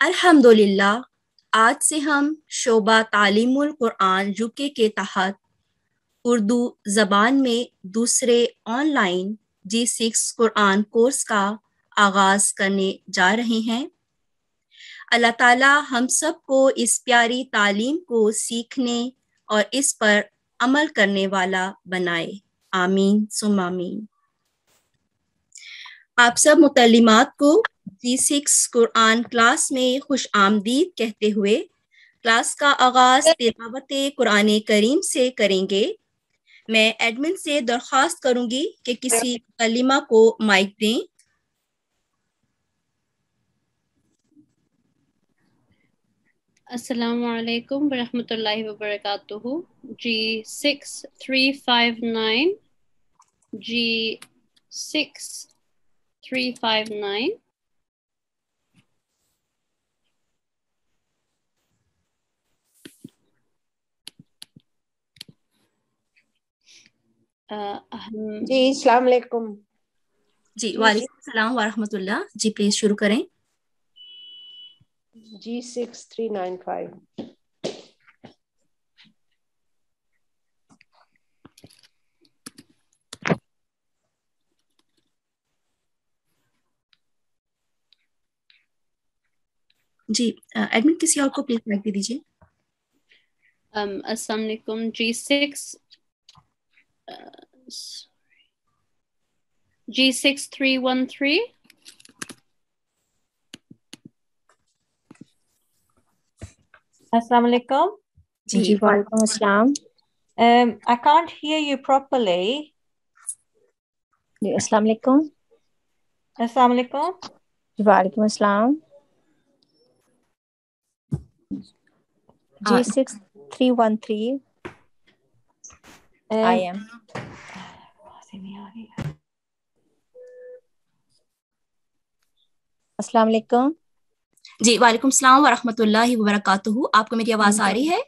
अल्हम्दुलिल्लाह आज से हम शोबा तालीमुल कुरान यूके के तहत उर्दू ज़बान में दूसरे online G six Quran course का आगाज़ करने जा रहे हैं अल्लाह ताला हम सबको इस प्यारी तालीम को सीखने और इस पर अमल करने वाला बनाए। आमीन, सुम आमीन। आप सब मुतलिमात को जी सिक्स कुरान क्लास में खुश आमदीद कहते हुए क्लास का आगाज़ तिलावत कुरान करीम से करेंगे। मैं एडमिन से दरख्वास्त करूँगी कि किसी मुतलिमा को माइक दें। अस्सलाम वालेकुम G six three five nine G 6359 जी अस्सलाम वालेकुम। जी वालेकुम अस्सलाम व रहमतुल्लाह जी प्लीज़ शुरू करें। G six three nine five जी एडमिन किसी और को प्लीज़ माइक दे दीजिए। Um, Assalamu alaikum G6 uh, G6313 Assalamu alaikum. Um, I can't hear you properly. Assalamu alaikum. Assalamu alaikum. Waalaikum assalam. G6313. Ah. Um, I am. Assalamu alaikum. जी वालेकुम सलाम व रहमतुल्लाहि आपको मेरी आवाज़ आ रही है?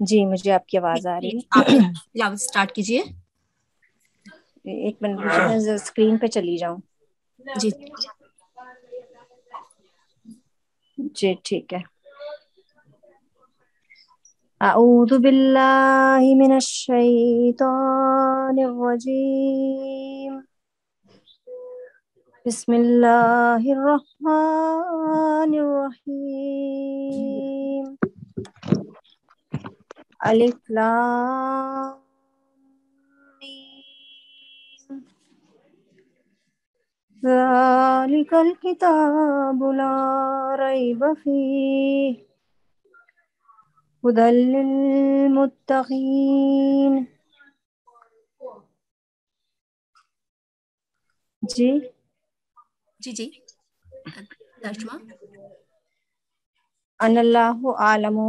जी मुझे आपकी आवाज़ आ रही है। आप स्टार्ट कीजिए। एक मिनट स्क्रीन पे चली जाऊँ। जी। जी ठीक है। अऊज़ु बिल्लाहि मिनश शैतानिर रजीम। बिस्मिल्लाहिर रहमानिर रहीम अलिफ लाम मीम ज़ालिकल किताबु ला रैब फीह हुदल लिल मुत्तकीन जी जी। अनल्लाहु आलमु।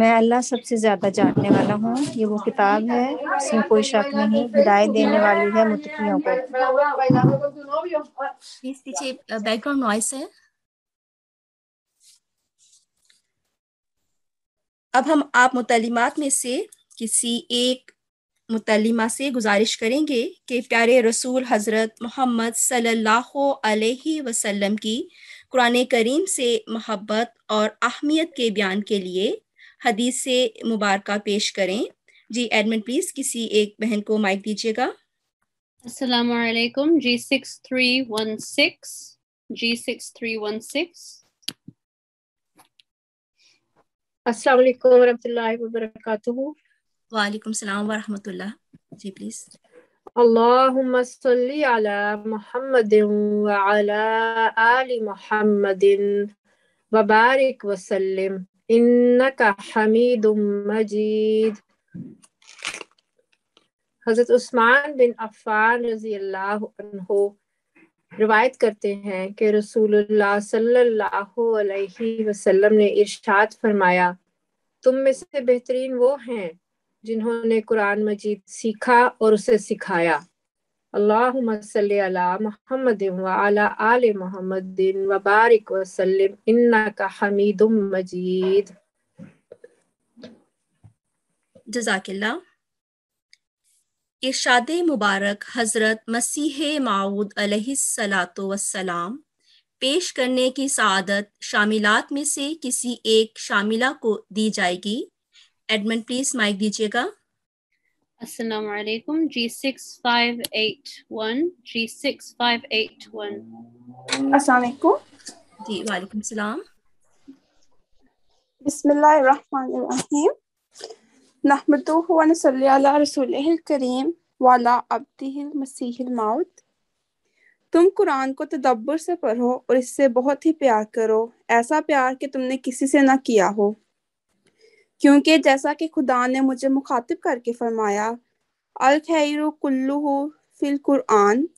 मैं अल्लाह सबसे ज़्यादा जानने वाला हूँ। ये वो किताब है इसमें कोई शक नहीं हिदायत देने वाली है मुतकियों को। प्लीज़ पीछे बैकग्राउंड नॉइस है। अब हम आप मुतलिमात में से किसी एक मुतलिमा से गुजारिश करेंगे कि प्यारे रसूल हज़रत मोहम्मद सल्लल्लाहु अलैहि वसल्लम की कुरान करीम से मोहब्बत और अहमियत के बयान के लिए हदीस से मुबारक पेश करें। जी एडमिन प्लीज़ किसी एक बहन को माइक दीजिएगा। Assalamu alaikum G6316 G6316 अस्सलाम वालेकुम वरहमतुल्लाहि वबरकातुहू। वालेकुम हज़रत उस्मान बिन अफ़ान रज़ी अल्लाह रिवायत करते हैं कि रसूलुल्लाह सल्लल्लाहु अलैहि वसल्लम ने इरशाद फरमाया, तुम में से बेहतरीन वो हैं जिन्होंने कुरान मजीद सीखा और उसे सिखाया। इरशाद मुबारक हज़रत मसीह माऊद वस्सलाम पेश करने की सादत शामिलात में से किसी एक शामिला को दी जाएगी। एडमन प्लीज़ माइक दीजिएगा Assalamu alaikum. G6581. G6581. Assalamualaikum. जी वालेकुम सलाम बिस्मिल्लाहिर्रहमानिर्रहीम नहमदुहु व नसल्ली अला रसूलिहिल करीम व अला अब्दिहिल मसीहिल मौत तुम कुरान को तदब्बर से पढ़ो और इससे बहुत ही प्यार करो ऐसा प्यार कि तुमने किसी से ना किया हो क्योंकि जैसा कि खुदा ने मुझे मुखातिब करके फरमाया, अल खैरु कुल्लुहु फिल कुरान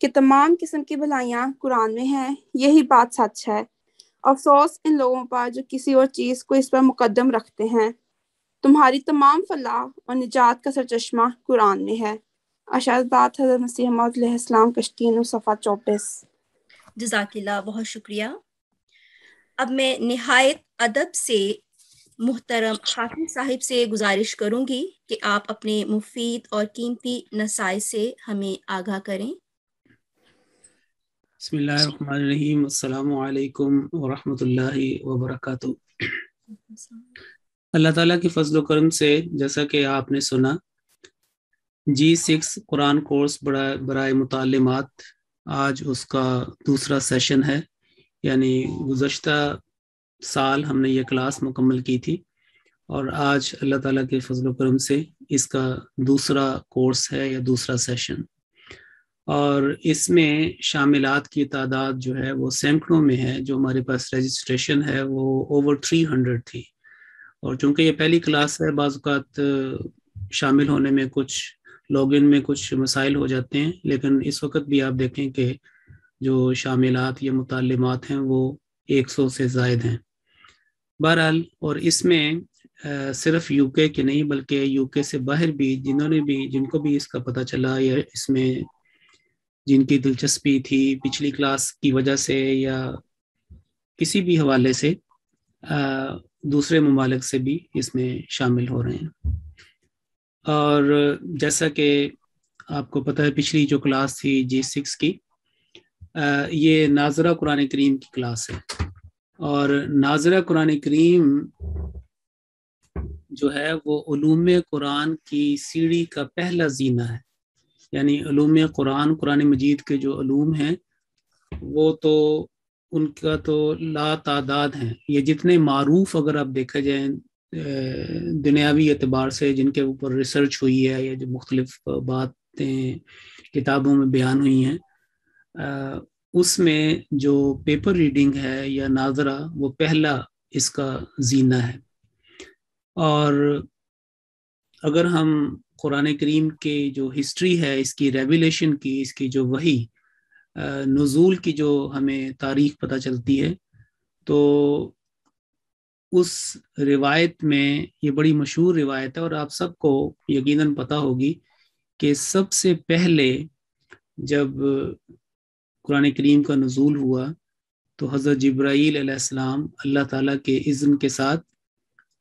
कि तमाम किस्म की भलाइयाँ कुरान में हैं, यही बात सच है। अफसोस इन लोगों पर जो किसी और चीज़ को इस पर मुकदम रखते हैं। तुम्हारी तमाम फलाह और निजात का सरचश्मा कुरान में है। अशादात हज़रत मसीह मौदलाम कश्तीन सफ़ा चौबीस। जजाकिल्ला बहुत शुक्रिया। अब मैं नहायत अदब से मुहतरम हाफिज साहिब से गुजारिश करूँगी कि आप अपने मुफीद और कीमती नसाई से हमें आगाह करें। अल्लाह ताला के फजल करम से जैसा कि आपने सुना, जी सिक्स कुरान कोर्स बड़ा, बरए आज उसका दूसरा सेशन है, यानी गुज्त साल हमने ये क्लास मुकम्मल की थी और आज अल्लाह ताला के फजल करम से इसका दूसरा कोर्स है या दूसरा सेशन। और इसमें शामिलात की तादाद जो है वो सैकड़ों में है, जो हमारे पास रजिस्ट्रेशन है, वो ओवर थ्री हंड्रेड थी। और चूँकि ये पहली क्लास है बाज़ात शामिल होने में कुछ लॉगिन में कुछ मसाइल हो जाते हैं, लेकिन इस वक्त भी आप देखें कि जो शामिलात या मुतालमत हैं वो एक सौ से जायद हैं। बहरहाल और इसमें सिर्फ़ यूके के नहीं बल्कि यूके से बाहर भी जिन्होंने भी जिनको भी इसका पता चला या इसमें जिनकी दिलचस्पी थी पिछली क्लास की वजह से या किसी भी हवाले से आ, दूसरे ममालिक से भी इसमें शामिल हो रहे हैं। और जैसा कि आपको पता है पिछली जो क्लास थी जी सिक्स की आ, ये नाजरा कुरान करीम की क्लास है। और नाजरा कुरान करीम जो है वो उलूम कुरान की सीढ़ी का पहला जीना है। यानी कुरान कुरान मजीद के जो उलूम हैं, वो तो उनका तो ला तादाद हैं। ये जितने मारूफ अगर आप देखा जाए दुनियावी एतबार से जिनके ऊपर रिसर्च हुई है या जो मुख्तलिफ़ बातें, किताबों में बयान हुई हैं उसमें जो पेपर रीडिंग है या नाजरा, वो पहला इसका जीना है। और अगर हम कुरान करीम के जो हिस्ट्री है, इसकी रेवलेशन की, इसकी जो वही नज़ूल की जो हमें तारीख पता चलती है तो उस रिवायत में ये बड़ी मशहूर रिवायत है और आप सबको यकीनन पता होगी कि सबसे पहले जब कुरान करीम का नज़ूल हुआ तो हज़रत जब्राईल अलैहिस्सलाम अल्लाह ताला के इज़्न के साथ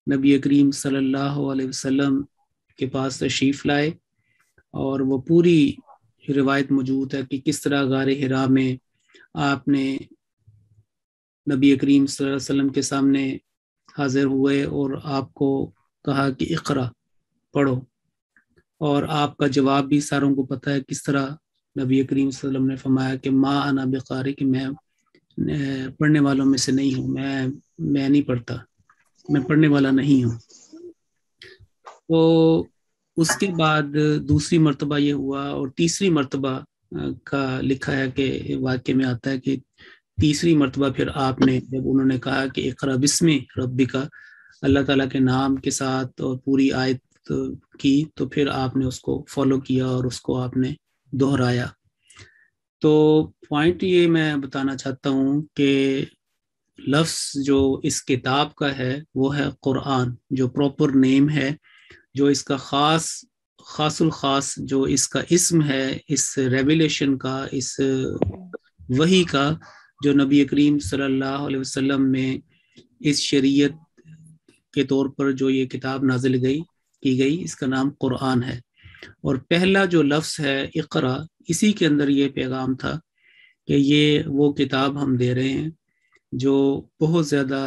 नबी करीम सल्लल्लाहु अलैहि वसल्लम के पास तशरीफ़ लाए और वो पूरी रिवायत मौजूद है कि किस तरह गार हिरा में आपने नबी करीम वसल्लम के सामने हाजिर हुए और आपको कहा कि इकरा, पढ़ो। और आपका जवाब भी सारों को पता है किस तरह नबी करीम वसल्लम ने फरमाया कि माँ अना बेकारी कि मैं पढ़ने वालों में से नहीं हूँ, मैं मैं नहीं पढ़ता, मैं पढ़ने वाला नहीं हूँ। तो उसके बाद दूसरी मरतबा ये हुआ और तीसरी मरतबा का लिखा है कि वाक्य में आता है कि तीसरी मरतबा फिर आपने, जब उन्होंने कहा कि इकरा बिस्मी रब्बी का अल्लाह ताला के नाम के साथ और पूरी आयत की तो फिर आपने उसको फॉलो किया और उसको आपने दोहराया। तो पॉइंट ये मैं बताना चाहता हूँ कि लफ्स जो इस किताब का है, वो है कुरान जो प्रॉपर नेम है, जो इसका ख़ास, खासुल ख़ास जो इसका इसम है, इस रेवलेशन का, इस वही का, जो नबी करीम सल्लल्लाहु अलैहि वसल्लम में इस शरीयत के तौर पर जो ये किताब नाजिल गई, की गई, इसका नाम कुरान है। और पहला जो लफ्स है इकरा, इसी के अंदर ये पैगाम था कि ये वो किताब हम दे रहे हैं जो बहुत ज़्यादा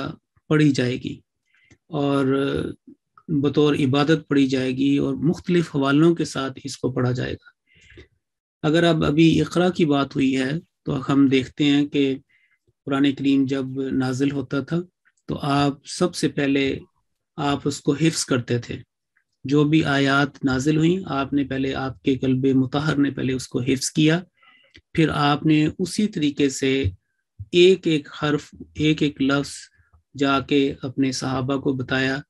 पढ़ी जाएगी और बतौर इबादत पढ़ी जाएगी और मुख्तलिफ़ हवालों के साथ इसको पढ़ा जाएगा। अगर अब अभी इकरा की बात हुई है तो हम देखते हैं कि पुराने करीम जब नाजिल होता था तो आप सबसे पहले आप उसको हिफ्स करते थे। जो भी आयात नाजिल हुई, आपने पहले आपके कल्ब मुताहर ने पहले उसको हिफ्स किया। फिर आपने उसी तरीके से एक एक हर्फ, एक एक लफ्ज जाके अपने सहाबा को बताया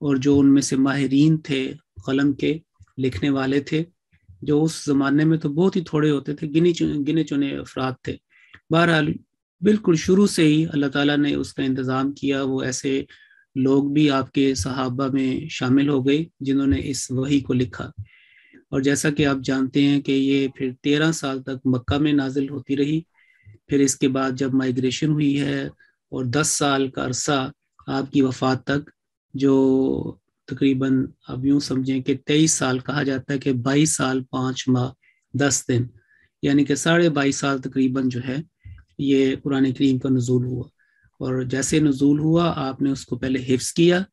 और जो उनमें से माहरीन थे, कलम के लिखने वाले थे, जो उस जमाने में तो बहुत ही थोड़े होते थे, गिनी गिने चुने अफराद थे। बहरहाल, बिल्कुल शुरू से ही अल्लाह ताला ने उसका इंतज़ाम किया, वो ऐसे लोग भी आपके सहाबा में शामिल हो गए, जिन्होंने इस वही को लिखा। और जैसा कि आप जानते हैं कि ये फिर तेरह साल तक मक्का में नाजिल होती रही, फिर इसके बाद जब माइग्रेशन हुई है और दस साल का अरसा आपकी वफात तक, जो तकरीबन अब यूँ समझें कि तेईस साल कहा जाता है कि बाईस साल पाँच माह, दस दिन, यानी कि साढ़े बाईस साल तकरीबन जो है, ये कुरान करीम का नजूल हुआ। और जैसे नजूल हुआ, आपने उसको पहले हिफ्स किया,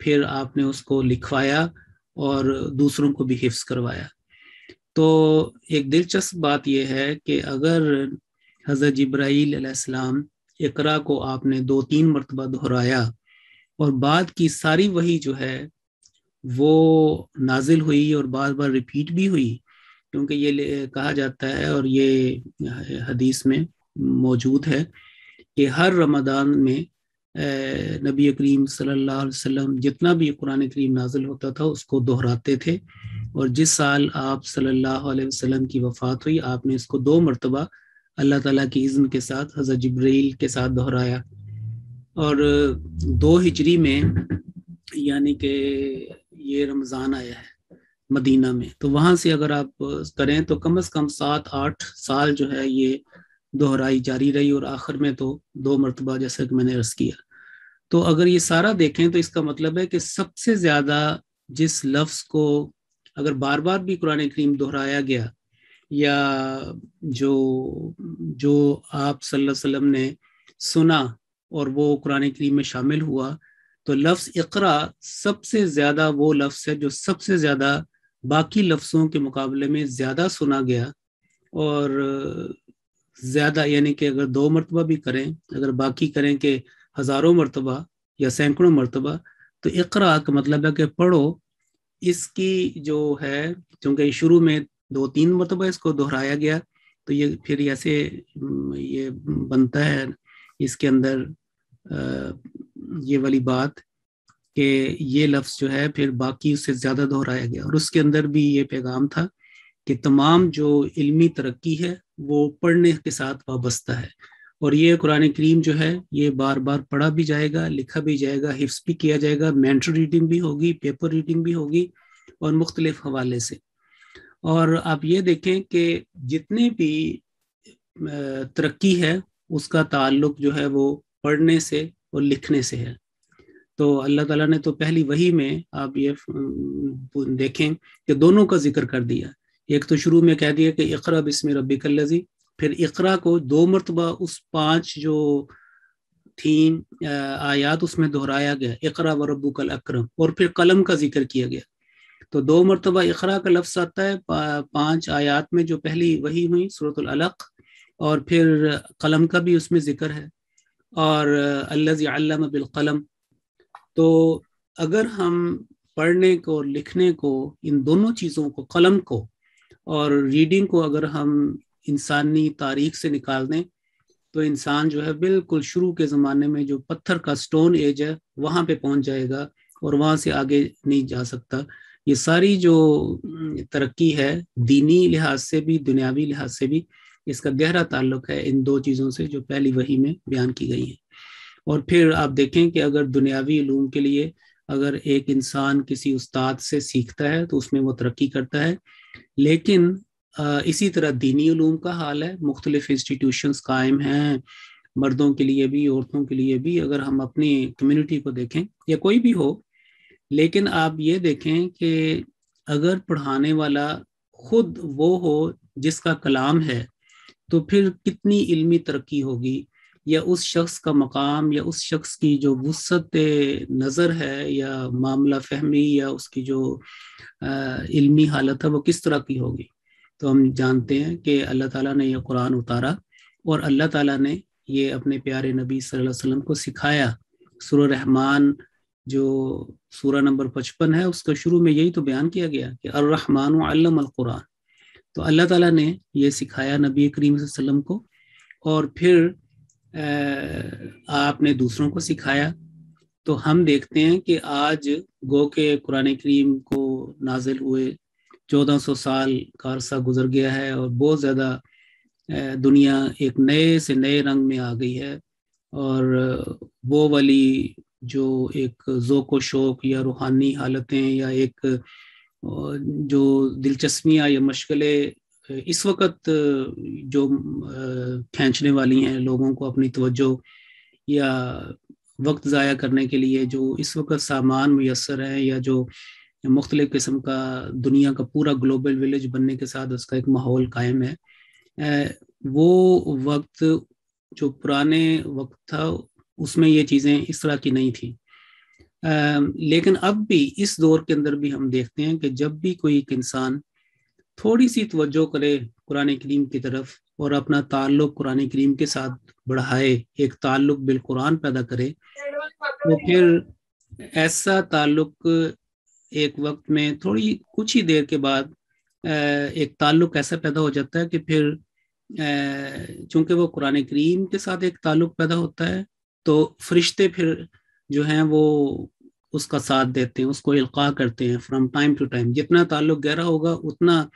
फिर आपने उसको लिखवाया और दूसरों को भी हिफ्स करवाया। तो एक दिलचस्प बात यह है कि अगर हज़रत जब्राईसम इकरा को आपने दो तीन मरतबा दोहराया और बाद की सारी वही जो है, वो नाजिल हुई और बार बार रिपीट भी हुई, क्योंकि ये कहा जाता है और ये हदीस में मौजूद है कि हर रमदान में नबी करीम सल्लल्लाहु अलैहि वसल्लम जितना भी कुरान करीम नाजिल होता था, उसको दोहराते थे। और जिस साल आप सल्लल्लाहु अलैहि वसल्लम की वफात हुई, आपने इसको दो मरतबा अल्लाह ताला की इज़्न के साथ, हज़रत जब्रील के साथ दोहराया। और दो हिजरी में, यानी कि ये रमज़ान आया है, मदीना में। तो वहाँ से अगर आप करें तो कम अज़ कम सात आठ साल जो है ये दोहराई जारी रही और आखिर में तो दो मरतबा जैसा कि मैंने अर्ज़ किया। तो अगर ये सारा देखें तो इसका मतलब है कि सबसे ज़्यादा जिस लफ्ज़ को अगर बार बार भी कुरान करीम दोहराया गया या जो जो आप सल्लल्लाहु अलैहि वसल्लम ने सुना और वो कुरान करीम में शामिल हुआ तो लफ्ज़ इकरा सबसे ज़्यादा वो लफ्ज़ है जो सबसे ज़्यादा बाकी लफ्ज़ों के मुकाबले में ज़्यादा सुना गया और ज़्यादा, यानी कि अगर दो मरतबा भी करें, अगर बाकी करें कि हज़ारों मरतबा या सैकड़ों मरतबा तो इकरा का मतलब है कि पढ़ो, इसकी जो है क्योंकि शुरू में दो तीन मरतबा इसको दोहराया गया तो ये फिर ऐसे ये बनता है, इसके अंदर ये वाली बात कि ये लफ्ज़ जो है, फिर बाकी उससे ज़्यादा दोहराया गया, और उसके अंदर भी ये पैगाम था कि तमाम जो इल्मी तरक्की है, वो पढ़ने के साथ वाबस्ता है। और ये कुरान करीम जो है, ये बार बार पढ़ा भी जाएगा, लिखा भी जाएगा हिफ्स भी किया जाएगा मेंटल रीडिंग भी होगी पेपर रीडिंग भी होगी और मुख्तलिफ़ हवाले से। और आप ये देखें कि जितने भी तरक्की है, उसका ताल्लुक जो है वो पढ़ने से और लिखने से है। तो अल्लाह ताला ने तो पहली वही में आप ये देखें कि दोनों का ज़िक्र कर दिया। एक तो शुरू में कह दिया कि इकरा बिस्म रबिकल्लजी फिर इकरा को दो मरतबा उस पाँच जो थी आयात उसमें दोहराया गया, इकरा व रबुकल अक्रम, और फिर कलम का ज़िक्र किया गया। तो दो मरतबा इकरा का लफ्स आता है पाँच आयात में जो पहली वही हुई सूरतलक और फिर कलम का भी उसमें ज़िक्र है, और अल्लाम बिलकलम तो अगर हम पढ़ने को लिखने को इन दोनों चीज़ों को, कलम को और रीडिंग को अगर हम इंसानी तारीख से निकाल दें तो इंसान जो है बिल्कुल शुरू के ज़माने में जो पत्थर का स्टोन एज है, वहाँ पे पहुँच जाएगा और वहाँ से आगे नहीं जा सकता। ये सारी जो तरक्की है, दीनी लिहाज से भी, दुनियावी लिहाज से भी, इसका गहरा ताल्लुक है इन दो चीज़ों से जो पहली वही में बयान की गई है। और फिर आप देखें कि अगर दुनियावी के लिए अगर एक इंसान किसी उस्ताद से सीखता है तो उसमें वो तरक्की करता है। लेकिन इसी तरह दीनी ूम का हाल है, मुख्तलिफ़ इंस्टीट्यूशन कायम हैं, मर्दों के लिए भी, औरतों के लिए भी, अगर हम अपनी कम्युनिटी को देखें, या कोई भी हो, लेकिन आप ये देखें कि अगर पढ़ाने वाला खुद वो हो जिसका कलाम है तो फिर कितनी इल्मी तरक्की होगी? या उस शख्स का मकाम या उस शख्स की जो वसत नज़र है या मामला फहमी या उसकी जो इल्मी हालत है वो किस तरह की होगी? तो हम जानते हैं कि अल्लाह ताला ने यह कुरान उतारा और अल्लाह ताला ने ये अपने प्यारे नबी सल्लल्लाहु अलैहि वसल्लम को सिखाया। सुर रहमान जो सूरा नंबर पचपन है, उसका शुरू में यही तो बयान किया गया कि अर्रहमान अल्लम कुरान। तो अल्लाह ताला ने ये सिखाया नबी करीम वसल्लम को और फिर आपने दूसरों को सिखाया तो हम देखते हैं कि आज गो के कुरान करीम को नाजिल हुए 1400 साल का अरसा गुजर गया है और बहुत ज़्यादा दुनिया एक नए से नए रंग में आ गई है और वो वाली जो एक जोको शौक या रूहानी हालतें या एक जो दिलचस्पियाँ या मशगलें इस वक्त, जो खींचने वाली हैं लोगों को अपनी तवज्जो या वक्त ज़ाया करने के लिए, जो इस वक्त सामान मैसर है या जो मुख्तलिफ़ किस्म का दुनिया का पूरा ग्लोबल विलेज बनने के साथ उसका एक माहौल कायम है वो वक्त, जो पुराने वक्त था, उसमें ये चीज़ें इस तरह की नहीं थी। लेकिन अब भी, इस दौर के अंदर भी हम देखते हैं कि जब भी कोई एक इंसान थोड़ी सी तवज्जो करे कुरान करीम की तरफ़ और अपना ताल्लुक कुरान करीम के साथ बढ़ाए। एक ताल्लुक बिल कुरान पैदा करे। तो फिर ऐसा ताल्लुक एक वक्त में थोड़ी कुछ ही देर के बाद एक ताल्लुक ऐसा पैदा हो जाता है कि फिर चूँकि वो कुरान करीम के साथ एक ताल्लुक पैदा होता है तो फरिश्ते फिर जो हैं वो उसका साथ देते हैं, उसको इल्का करते हैं फ्रॉम टाइम टू टाइम जितना ताल्लुक गहरा होगा, उतना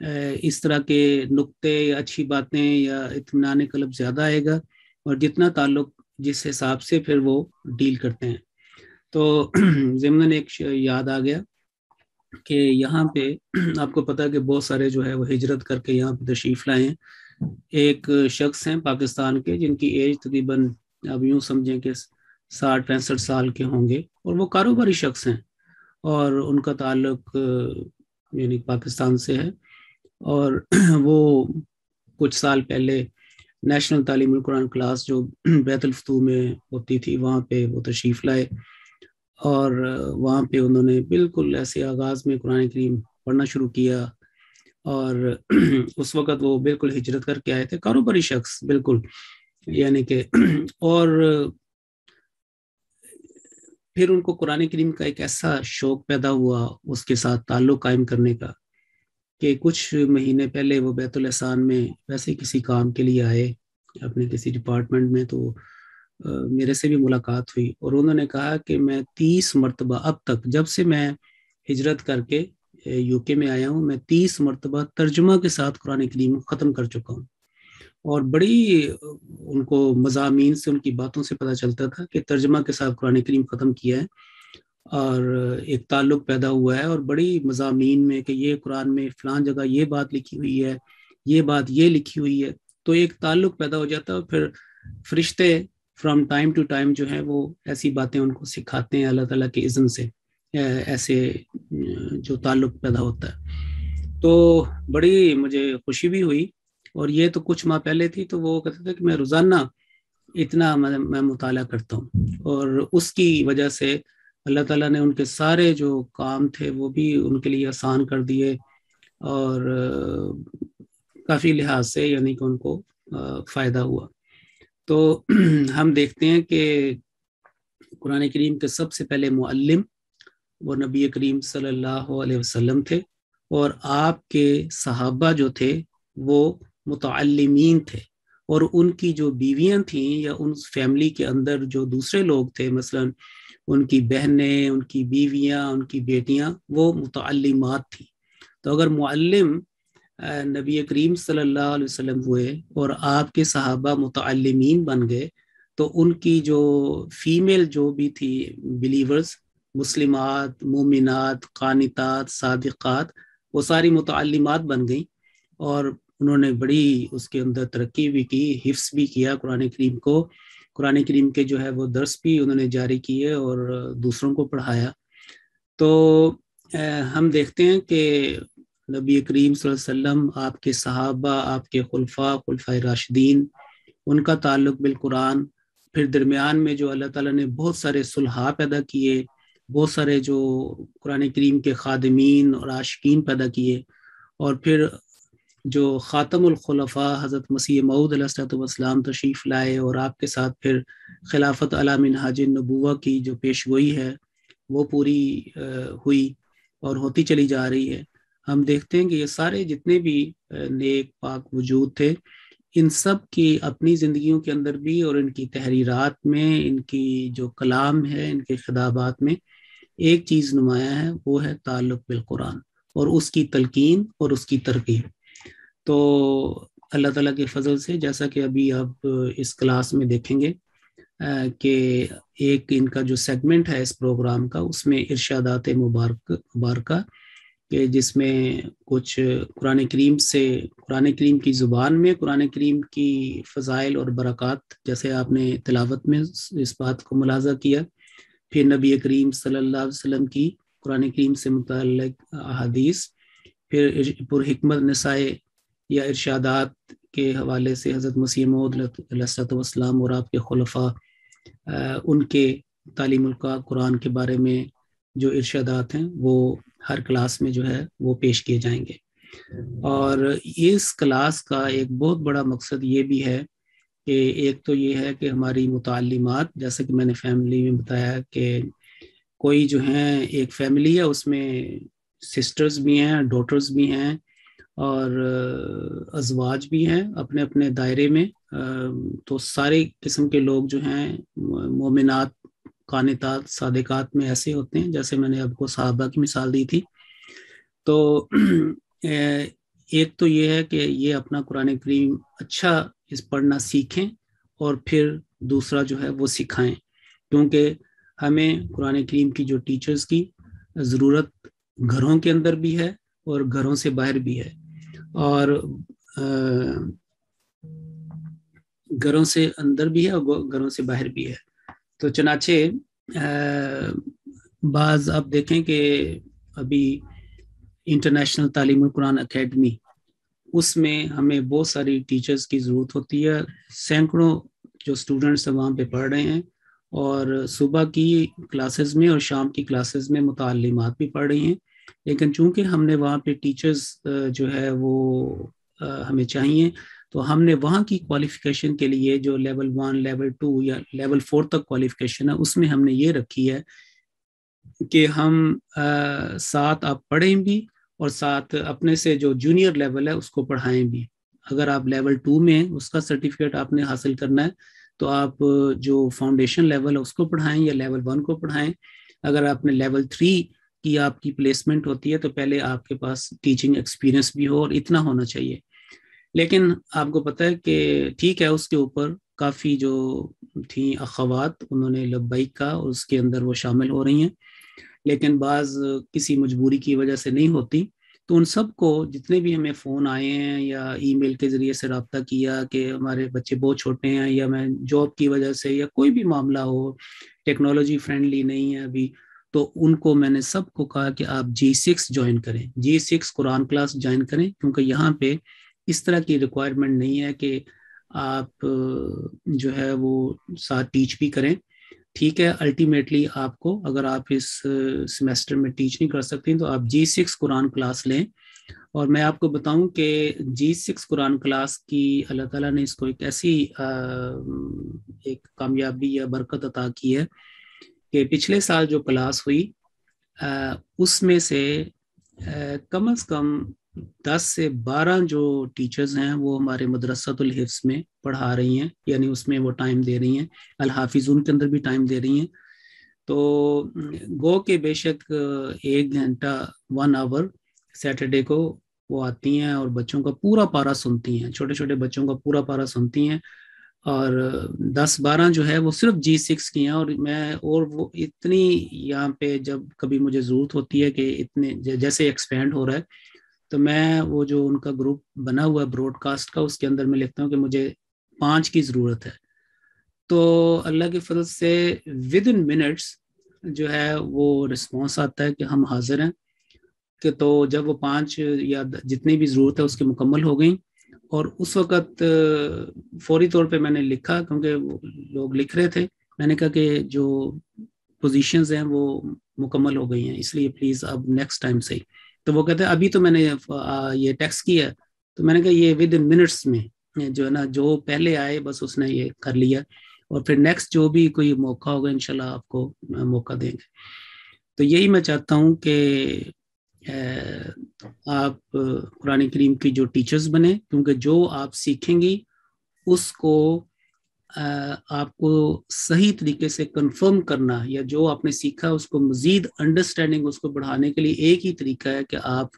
इस तरह के नुक्ते या अच्छी बातें या इतमान कलब ज़्यादा आएगा और जितना ताल्लुक जिस हिसाब से फिर वो डील करते हैं। तो ज़मन एक याद आ गया कि यहाँ पे आपको पता है कि बहुत सारे जो है वो हिजरत करके यहाँ पे तशरीफ़ लाए हैं। एक शख्स हैं पाकिस्तान के जिनकी एज तकरीबन अब यूँ समझें कि साठ पैंसठ साल के होंगे और वो कारोबारी शख्स हैं और उनका ताल्लुक, यानी पाकिस्तान से है। और वो कुछ साल पहले नेशनल तालीम कुरान क्लास जो बैतुलफतू में होती थी, वहाँ पे वो तशरीफ़ लाए और वहाँ पे उन्होंने बिल्कुल ऐसे आगाज़ में कुरान करीम पढ़ना शुरू किया और उस वक़्त वो बिल्कुल हिजरत करके आए थे, कारोबारी शख्स, बिल्कुल। यानी कि और फिर उनको कुरान करीम का एक ऐसा शौक पैदा हुआ उसके साथ ताल्लुक कायम करने का। कि कुछ महीने पहले वो बैतुल एहसान में वैसे किसी काम के लिए आए, अपने किसी डिपार्टमेंट में तो मेरे से भी मुलाकात हुई और उन्होंने कहा कि मैं तीस मरतबा अब तक, जब से मैं हिजरत करके यूके में आया हूँ, मैं तीस मरतबा तर्जुमा के साथ कुरान करीम ख़त्म कर चुका हूँ। और बड़ी, उनको मजामी से, उनकी बातों से पता चलता था कि तर्जमा के साथ कुरान करीम ख़त्म किया है। और एक ताल्लुक पैदा हुआ है और बड़ी मजामी में कि ये कुरान में फ़लान जगह ये बात लिखी हुई है ये बात ये लिखी हुई है। तो एक ताल्लुक पैदा हो जाता है फिर फरिश्ते फ्रॉम टाइम टू टाइम जो है वो ऐसी बातें उनको सिखाते हैं अल्लाह ताला के इज़्न से ऐसे जो ताल्लुक पैदा होता है। तो बड़ी मुझे खुशी भी हुई और ये तो कुछ माह पहले थी तो वो कहते थे कि मैं रोज़ाना इतना मैं, मैं मुताला करता हूँ। और उसकी वजह से अल्लाह ताला ने उनके सारे जो काम थे वो भी उनके लिए आसान कर दिए और काफ़ी लिहाज से यानी कि उनको फ़ायदा हुआ। तो हम देखते हैं कि कुरान करीम के सबसे पहले मुअल्लिम वो नबी करीम सल्लल्लाहु अलैहि वसल्लम थे और आपके सहाबा जो थे वो मुतमीन थे और उनकी जो बीवियाँ थीं या उन फैमिली के अंदर जो दूसरे लोग थे, मसलन उनकी बहनें, उनकी बीवियाँ, उनकी बेटियाँ, वो मुतलिमात थी। तो अगर मुअल्लिम नबी करीम सल्लल्लाहु अलैहि वसल्लम हुए और आपके सहाबा मुतलमीन बन गए तो उनकी जो फीमेल जो भी थी, बिलीवर्स, मुस्लिमात, मोमिनात, कानितात, सादिक़ात, वो सारी मुतलिमात बन गई और उन्होंने बड़ी उसके अंदर तरक्की भी की, हिफ्स भी किया कुरान करीम को। कुरान करीम के जो है वो दर्स भी उन्होंने जारी किए और दूसरों को पढ़ाया। तो हम देखते हैं कि नबी करीम वसल्लम, आपके सहाबा, आपके खुलफा खुलफा राशिदीन, उनका ताल्लुक बिल कुरान, फिर दरमियान में जो अल्लाह ताला ने बहुत सारे सुलहा पैदा किए, बहुत सारे जो कुरान करीम के खादमीन और आशिकीन पैदा किए, और फिर जो ख़ातमखलफ़ा हज़रत मसीह मऊदलाम तशरीफ़ लाए और आपके साथ फिर खिलाफत अलामिन हाज नबूआ की जो पेश गोई है, वो पूरी हुई और होती चली जा रही है। हम देखते हैं कि ये सारे जितने भी नेक पाक वजूद थे, इन सब की अपनी ज़िंदगियों के अंदर भी और इनकी तहरीरात में, इनकी जो कलाम है, इनके खिताबात में एक चीज़ नुमाया है, वो है ताल्लुक बिल कुरान और उसकी तलकीन और उसकी तरकीब। तो अल्लाह ताला के फजल से, जैसा कि अभी आप इस क्लास में देखेंगे कि एक इनका जो सेगमेंट है इस प्रोग्राम का, उसमें इर्शादात मुबारक मुबारक, कि जिसमें कुछ कुरान करीम से, कुरान करीम की ज़ुबान में, कुरान करीम की फ़जाइल और बरक़ात, जैसे आपने तलावत में इस बात को मुलाजा किया, फिर नबी करीम अलैहि वसल्लम की कुरान करीम से मुतल अदीस फिर पुरमत नसाए या इर्शादात के हवाले से हज़रत मसीह मसीम और आपके खलफा उनके तालीम का कुरान के बारे में जो इर्शादात हैं, वो हर क्लास में जो है, वो पेश किए जाएँगे। और इस क्लास का एक बहुत बड़ा मकसद ये भी है कि एक तो ये है कि हमारी मुतालिमात, जैसे कि मैंने फैमिली में बताया कि कोई जो है, एक फैमिली है, उसमें सिस्टर्स भी हैं, डॉटर्स भी हैं और अजवाज भी हैं अपने अपने दायरे में। तो सारे किस्म के लोग जो हैं मोमिनात, कानतात, सादिकात में ऐसे होते हैं, जैसे मैंने आपको साहबा की मिसाल दी थी। तो एक तो ये है कि ये अपना कुरान करीम अच्छा इस पढ़ना सीखें और फिर दूसरा जो है वो सिखाएँ, क्योंकि हमें कुरान करीम की जो टीचर्स की ज़रूरत घरों के अंदर भी है और घरों से बाहर भी है। और घरों से अंदर भी है और घरों से बाहर भी है। तो चनाचे बाज आप देखें कि अभी इंटरनेशनल तालीम कुरान अकेडमी, उसमें हमें बहुत सारी टीचर्स की ज़रूरत होती है। सैकड़ों जो स्टूडेंट्स हैं वहाँ पे पढ़ रहे हैं और सुबह की क्लासेस में और शाम की क्लासेस में मुतालिमात भी पढ़ रही हैं। लेकिन चूँकि हमने वहाँ पे टीचर्स जो है वो हमें चाहिए तो हमने वहाँ की क्वालिफिकेशन के लिए जो लेवल वन लेवल टू या लेवल फोर तक क्वालिफिकेशन है, उसमें हमने ये रखी है कि हम साथ आप पढ़ें भी और साथ अपने से जो जूनियर लेवल है, उसको पढ़ाएँ भी। अगर आप लेवल टू में उसका सर्टिफिकेट आपने हासिल करना है तो आप जो फाउंडेशन लेवल है, उसको पढ़ाएँ या लेवल वन को पढ़ाएँ। अगर आपने लेवल थ्री की आपकी प्लेसमेंट होती है तो पहले आपके पास टीचिंग एक्सपीरियंस भी हो और इतना होना चाहिए। लेकिन आपको पता है कि ठीक है, उसके ऊपर काफ़ी जो थी अखवात, उन्होंने लब्बाइक का, उसके अंदर वो शामिल हो रही हैं। लेकिन बाज़ किसी मजबूरी की वजह से नहीं होती। तो उन सबको जितने भी हमें फ़ोन आए हैं या ईमेल के ज़रिए से रबता किया कि हमारे बच्चे बहुत छोटे हैं या मैं जॉब की वजह से या कोई भी मामला हो टेक्नोलॉजी फ्रेंडली नहीं है अभी तो उनको मैंने सबको कहा कि आप जी सिक्स ज्वाइन करें। G six Quran class join करें, क्योंकि यहाँ पे इस तरह की रिक्वायरमेंट नहीं है कि आप जो है वो साथ टीच भी करें। ठीक है अल्टीमेटली आपको अगर आप इस सेमेस्टर में टीच नहीं कर सकते तो आप जी सिक्स कुरान क्लास लें। और मैं आपको बताऊँ कि जी सिक्स कुरान क्लास की अल्लाह ताला ने इसको एक ऐसी एक कामयाबी या बरकत अता की है कि पिछले साल जो क्लास हुई उसमें से कम अज़ कम दस से बारह जो टीचर्स हैं, वो हमारे मदरसातुल हिफ्स में पढ़ा रही हैं, यानी उसमें वो टाइम दे रही हैं। अल हाफिजुन के अंदर भी टाइम दे रही हैं। तो गो के बेशक, एक घंटा वन आवर सैटरडे को वो आती हैं और बच्चों का पूरा पारा सुनती हैं छोटे छोटे बच्चों का पूरा पारा सुनती हैं। और दस बारह जो है वो सिर्फ़ जी सिक्स की हैं और मैं और वो इतनी यहाँ पे जब कभी मुझे ज़रूरत होती है कि इतने जैसे एक्सपेंड हो रहा है तो मैं वो जो उनका ग्रुप बना हुआ है ब्रॉडकास्ट का, उसके अंदर मैं लिखता हूँ कि मुझे पाँच की ज़रूरत है। तो अल्लाह के फजल से विद इन मिनट्स जो है वो रिस्पॉन्स आता है कि हम हाजिर हैं कि तो जब वो पाँच या जितनी भी ज़रूरत है उसकी मुकम्मल हो गई और उस वक़्त फौरी तौर पे मैंने लिखा क्योंकि लोग लिख रहे थे। मैंने कहा कि जो पोजीशंस हैं वो मुकम्मल हो गई हैं, इसलिए प्लीज़ अब नेक्स्ट टाइम से तो वो कहते हैं, अभी तो मैंने ये टेक्स्ट किया तो मैंने कहा, ये विद इन मिनट्स में जो है ना, जो पहले आए, बस उसने ये कर लिया। और फिर नेक्स्ट जो भी कोई मौका होगा इनशाला आपको मौका देंगे। तो यही मैं चाहता हूँ कि आप कुरान करीम की जो टीचर्स बने, क्योंकि जो आप सीखेंगी, उसको आपको सही तरीके से कंफर्म करना या जो आपने सीखा, उसको मज़ीद अंडरस्टैंडिंग उसको बढ़ाने के लिए एक ही तरीका है कि आप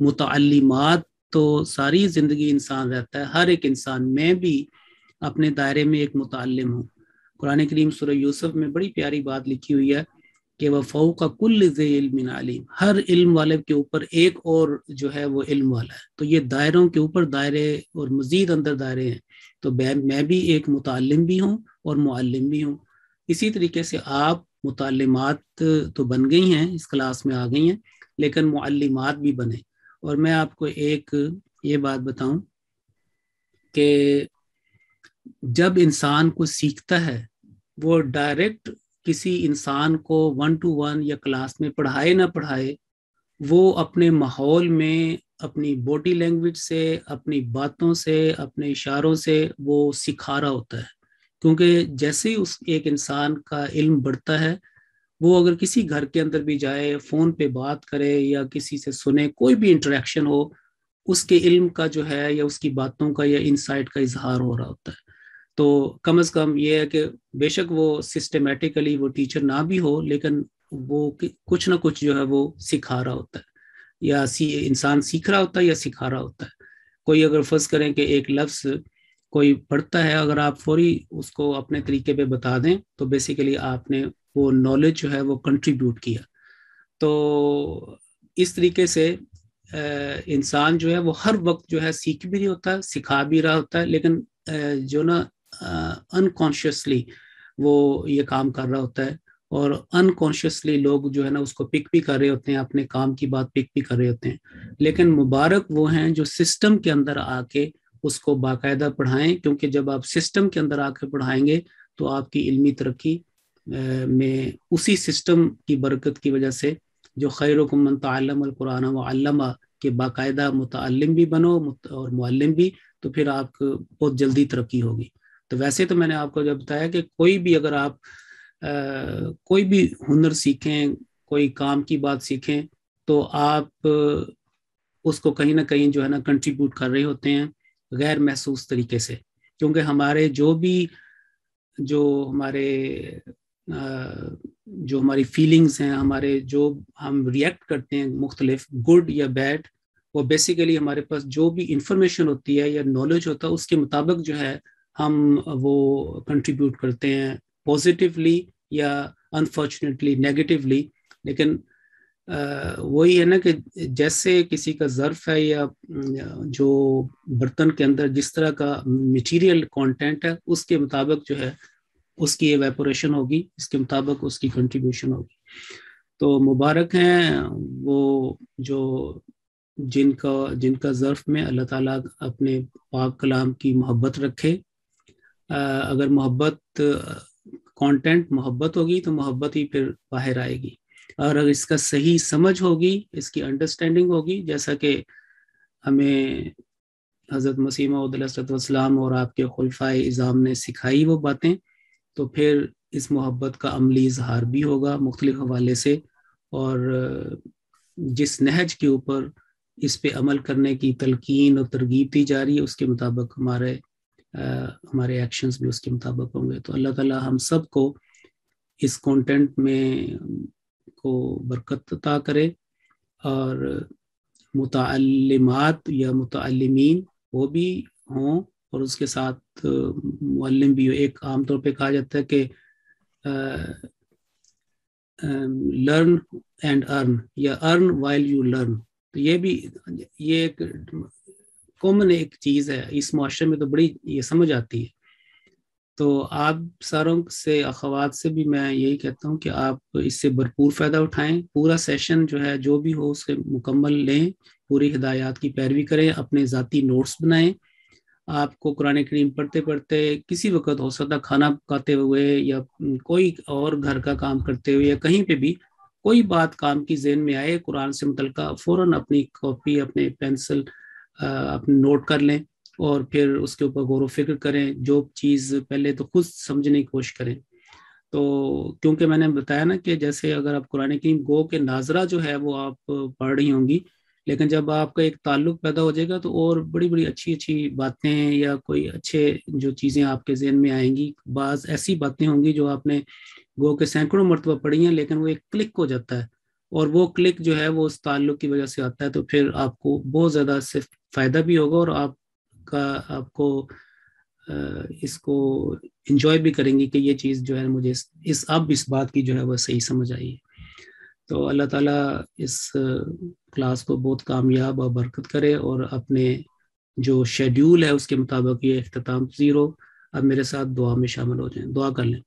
मुतलिमात तो सारी ज़िंदगी इंसान रहता है, हर एक इंसान, मैं भी अपने दायरे में एक मुतलम हूँ। कुरान करीम सुर यूसुफ में बड़ी प्यारी बात लिखी हुई है कि वह फ़ऊ का कुल इल्म हर इल्म वाले के ऊपर एक और जो है वो इल्म वाला है। तो ये दायरों के ऊपर दायरे और मज़ीद अंदर दायरे हैं। तो मैं भी एक मुतलम भी हूँ और मुअल्लिम भी हूँ। इसी तरीके से आप मुतलमात तो बन गई हैं, इस क्लास में आ गई हैं, लेकिन मुअल्लिमात भी बने। और मैं आपको एक ये बात बताऊँ कि जब इंसान को सीखता है, वो डायरेक्ट किसी इंसान को वन टू वन या क्लास में पढ़ाए ना पढ़ाए, वो अपने माहौल में, अपनी बॉडी लैंग्वेज से, अपनी बातों से, अपने इशारों से वो सिखा रहा होता है। क्योंकि जैसे ही उस एक इंसान का इल्म बढ़ता है, वो अगर किसी घर के अंदर भी जाए फ़ोन पे बात करे या किसी से सुने, कोई भी इंटरेक्शन हो, उसके इल्म का जो है या उसकी बातों का या इंसाइट का इजहार हो रहा होता है। तो कम अज कम ये है कि बेशक वो सिस्टमेटिकली वो टीचर ना भी हो, लेकिन वो कुछ ना कुछ जो है वो सिखा रहा होता है। या सी, इंसान सीख रहा होता है या सिखा रहा होता है। कोई अगर फ़र्ज़ करें कि एक लफ्स कोई पढ़ता है, अगर आप फौरी उसको अपने तरीके पे बता दें तो बेसिकली आपने वो नॉलेज जो है वो कंट्रीब्यूट किया। तो इस तरीके से इंसान जो है वो हर वक्त जो है सीख भी नहीं होता सिखा भी रहा होता है, लेकिन जो ना अनकॉन्शियसली वो ये काम कर रहा होता है और अनकॉन्शियसली लोग जो है ना उसको पिक भी कर रहे होते हैं, अपने काम की बात पिक भी कर रहे होते हैं। लेकिन मुबारक वो हैं जो सिस्टम के अंदर आके उसको बाकायदा पढ़ाएँ, क्योंकि जब आप सिस्टम के अंदर आके पढ़ाएँगे तो आपकी इल्मी तरक्की में उसी सिस्टम की बरकत की वजह से जो खैर कुरान व के बाकायदा मुतम भी बनो और मुअल्लिम भी तो फिर आप बहुत जल्दी तरक्की होगी। तो वैसे तो मैंने आपको जब बताया कि कोई भी अगर आप आ, कोई भी हुनर सीखें कोई काम की बात सीखें तो आप उसको कहीं ना कहीं जो है ना कंट्रीब्यूट कर रहे होते हैं गैर महसूस तरीके से। क्योंकि हमारे जो भी जो हमारे जो हमारी फीलिंग्स हैं हमारे जो हम रिएक्ट करते हैं मुख्तलिफ़ गुड या बैड वो बेसिकली हमारे पास जो भी इंफॉर्मेशन होती है या नॉलेज होता है उसके मुताबिक जो है हम वो कंट्रीब्यूट करते हैं पॉजिटिवली या अनफॉर्चुनेटली नेगेटिवली लेकिन वही है ना कि जैसे किसी का ज़र्फ है या जो बर्तन के अंदर जिस तरह का मटेरियल कंटेंट है, उसके मुताबिक जो है, उसकी एवेपोरेशन होगी, इसके मुताबिक उसकी कंट्रीब्यूशन होगी। तो मुबारक हैं वो जो जिनका जिनका ज़र्फ में अल्लाह ताला अपने पाक कलाम की मोहब्बत रखे अगर मोहब्बत कंटेंट मोहब्बत होगी तो मोहब्बत ही फिर बाहर आएगी। और अगर इसका सही समझ होगी, इसकी अंडरस्टैंडिंग होगी, जैसा कि हमें हज़रत मसीम और आपके खुलफा इज़ाम ने सिखाई वो बातें तो फिर इस मोहब्बत का अमली इजहार भी होगा मुख्तलिफ़ हवाले से। और जिस नहज के ऊपर इस पे अमल करने की तलकीन और तरगीब दी जा रही है, उसके मुताबिक हमारे हमारे एक्शंस भी उसके मुताबिक होंगे। तो अल्लाह ताला हम सबको इस कंटेंट में को बरकत अता करे और मुतलमात या मुतलमीन वो भी हों और उसके साथ मुअल्लिम भी हो। एक आमतौर पे कहा जाता है कि लर्न एंड अर्न या अर्न वाइल यू लर्न तो ये भी, ये एक कॉमन एक चीज़ है, इस मुआरे में तो बड़ी ये समझ आती है। तो आप सारों से अखवात से भी मैं यही कहता हूँ कि आप इससे भरपूर फ़ायदा उठाएँ। पूरा सेशन जो है, जो भी हो उसके मुकम्मल लें, पूरी हिदायत की पैरवी करें, अपने ज़ाती नोट्स बनाएँ। आपको कुरान करीम पढ़ते पढ़ते, किसी वक्त हो सकता खाना पकाते हुए या कोई और घर का काम करते हुए या कहीं पे भी कोई बात काम की जेन में आए, कुरान से मुतल फ़ौरन अपनी कॉपी, अपने पेंसिल अपने नोट कर लें और फिर उसके ऊपर गौर फ़िक्र करें, जो चीज़ पहले तो खुद समझने की कोशिश करें। तो क्योंकि मैंने बताया ना कि जैसे अगर आप कुरान करीम गो के नाजरा जो है वो आप पढ़ रही होंगी, लेकिन जब आपका एक ताल्लुक पैदा हो जाएगा तो और बड़ी बड़ी अच्छी अच्छी बातें या कोई अच्छे जो चीज़ें आपके जहन में आएँगी, बाज ऐसी बातें होंगी जो आपने गो के सैकड़ों मरतबा पढ़ी हैं, लेकिन वो एक क्लिक हो जाता है। और वो क्लिक जो है वो उस ताल्लुक की वजह से आता है तो फिर आपको बहुत ज़्यादा से फ़ायदा भी होगा और आपका आपको इसको इंजॉय भी करेंगे कि ये चीज़ जो है मुझे इस, अब इस बात की जो है वो सही समझ आई है। तो अल्लाह ताला इस क्लास को बहुत कामयाब और बरकत करे और अपने जो शेड्यूल है उसके मुताबिक ये अख्ताम ज़ीरो अब मेरे साथ दुआ में शामिल हो जाएँ। दुआ कर लें।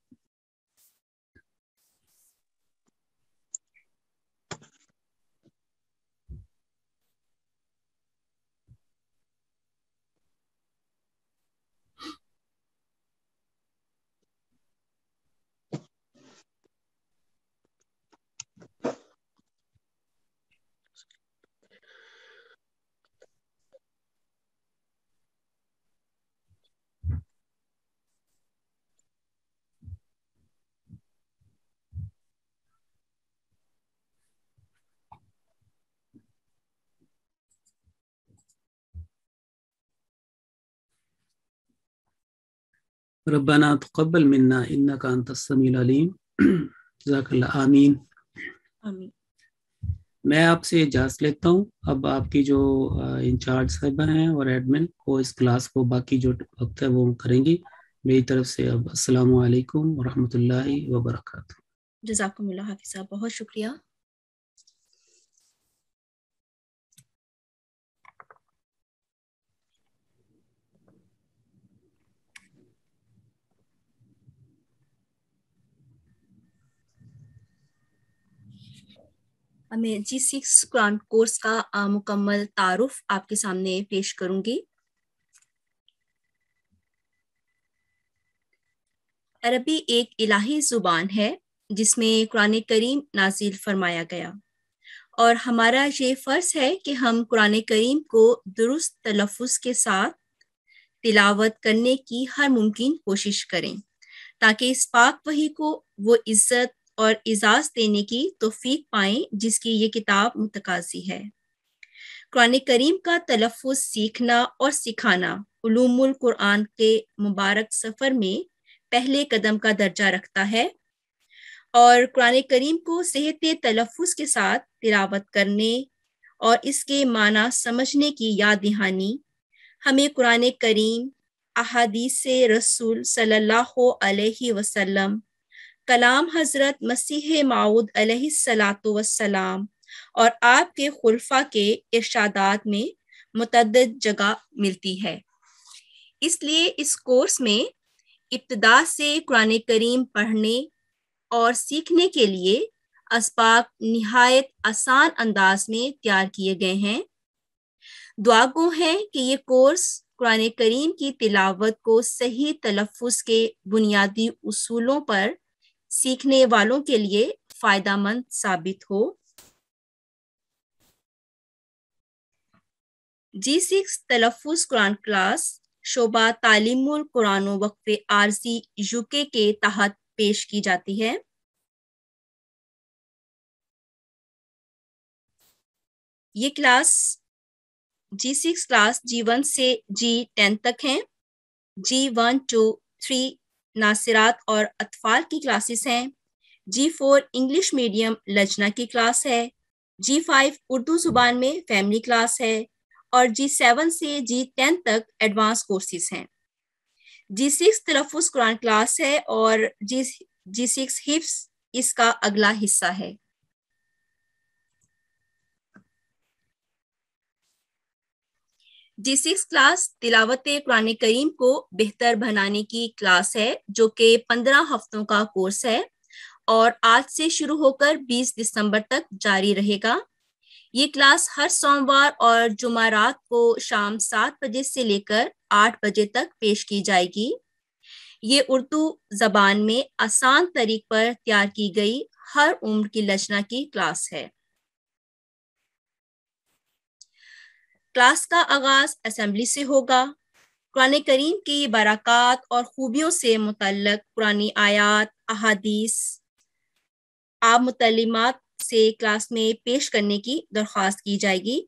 रब्बाना तक़ब्बल मिन्ना इन्नका अंतस समीउल अलीम जज़ाकल्लाह आमीन आमीन मैं आपसे इजाज़त लेता हूँ। अब आपकी जो इंचार्ज साहबा हैं और एडमिन वो इस क्लास को बाकी जो वक्त है वो करेंगी। मेरी तरफ़ से अब अस्सलाम वालेकुम वरहमतुल्लाहि बरकातुहू हाफिज़ साहब बहुत शुक्रिया। मैं जी सिक्स कुरान कोर्स का मुकम्मल तारुफ आपके सामने पेश करूँगी। अरबी एक इलाही ज़ुबान है, जिसमें कुरान करीम नाजिल फरमाया गया। और हमारा ये फ़र्ज़ है कि हम कुरान करीम को दुरुस्त तलफ़ के साथ तिलावत करने की हर मुमकिन कोशिश करें, ताकि इस पाक वही को वो इज़्ज़त और इजाज देने की तोफीक पाएँ, जिसकी ये किताब मुतकाजी है। कुरान करीम का तलफ़ सीखना और सिखाना उलूमुल कुरान के मुबारक सफ़र में पहले कदम का दर्जा रखता है और कुरान करीम को सेहत तलफ़ के साथ तिलावत करने और इसके माना समझने की याद दहानी हमें कुरान करीम अहादीस रसूल सल्लल्लाहु अलैहि वसल्लम कलाम हज़रत मसीह माऊद वसलाम और आपके खुलफा के इर्शादात में मुतद जगह मिलती है। इसलिए इस कोर्स में इब्तदा से कुरान करीम पढ़ने और सीखने के लिए इसबाक निहायत आसान अंदाज में तैयार किए गए हैं। दुआगो है कि ये कोर्स कुरान करीम की तिलावत को सही तलफ़ के बुनियादी उसूलों पर सीखने वालों के लिए फायदामंद साबित हो। जी सिक्स तलफ़ कुरान क्लास शोबा तालीमुल कुरान वक्फ आरसी यूके के तहत पेश की जाती है। ये class G six class G one से जी टेन तक है। G one two three Nasirat और अतफाल की क्लासेस हैं। G four English medium Lajna की क्लास है। जी फाइव उर्दू ज़ुबान में फैमिली क्लास है और जी सेवन से जी टेन तक एडवांस कोर्सेज हैं। जी सिक्स तलफ़ कुरान क्लास है और जी जी सिक्स हिफ्स इसका अगला हिस्सा है। जी सिक्स क्लास तिलावत कुरान करीम को बेहतर बनाने की क्लास है, जो कि पंद्रह हफ्तों का कोर्स है और आज से शुरू होकर 20 दिसंबर तक जारी रहेगा। ये क्लास हर सोमवार और जुमारात को शाम सात बजे से लेकर आठ बजे तक पेश की जाएगी। ये उर्दू जबान में आसान तरीक पर तैयार की गई हर उम्र की लचना की क्लास है। क्लास का आगाज़ असेंबली से होगा। कुरान करीम की बरक़ात और खूबियों से मुतलक पुरानी आयात, अहादीस आप मुतलिमात से क्लास में पेश करने की दरख्वास्त की जाएगी,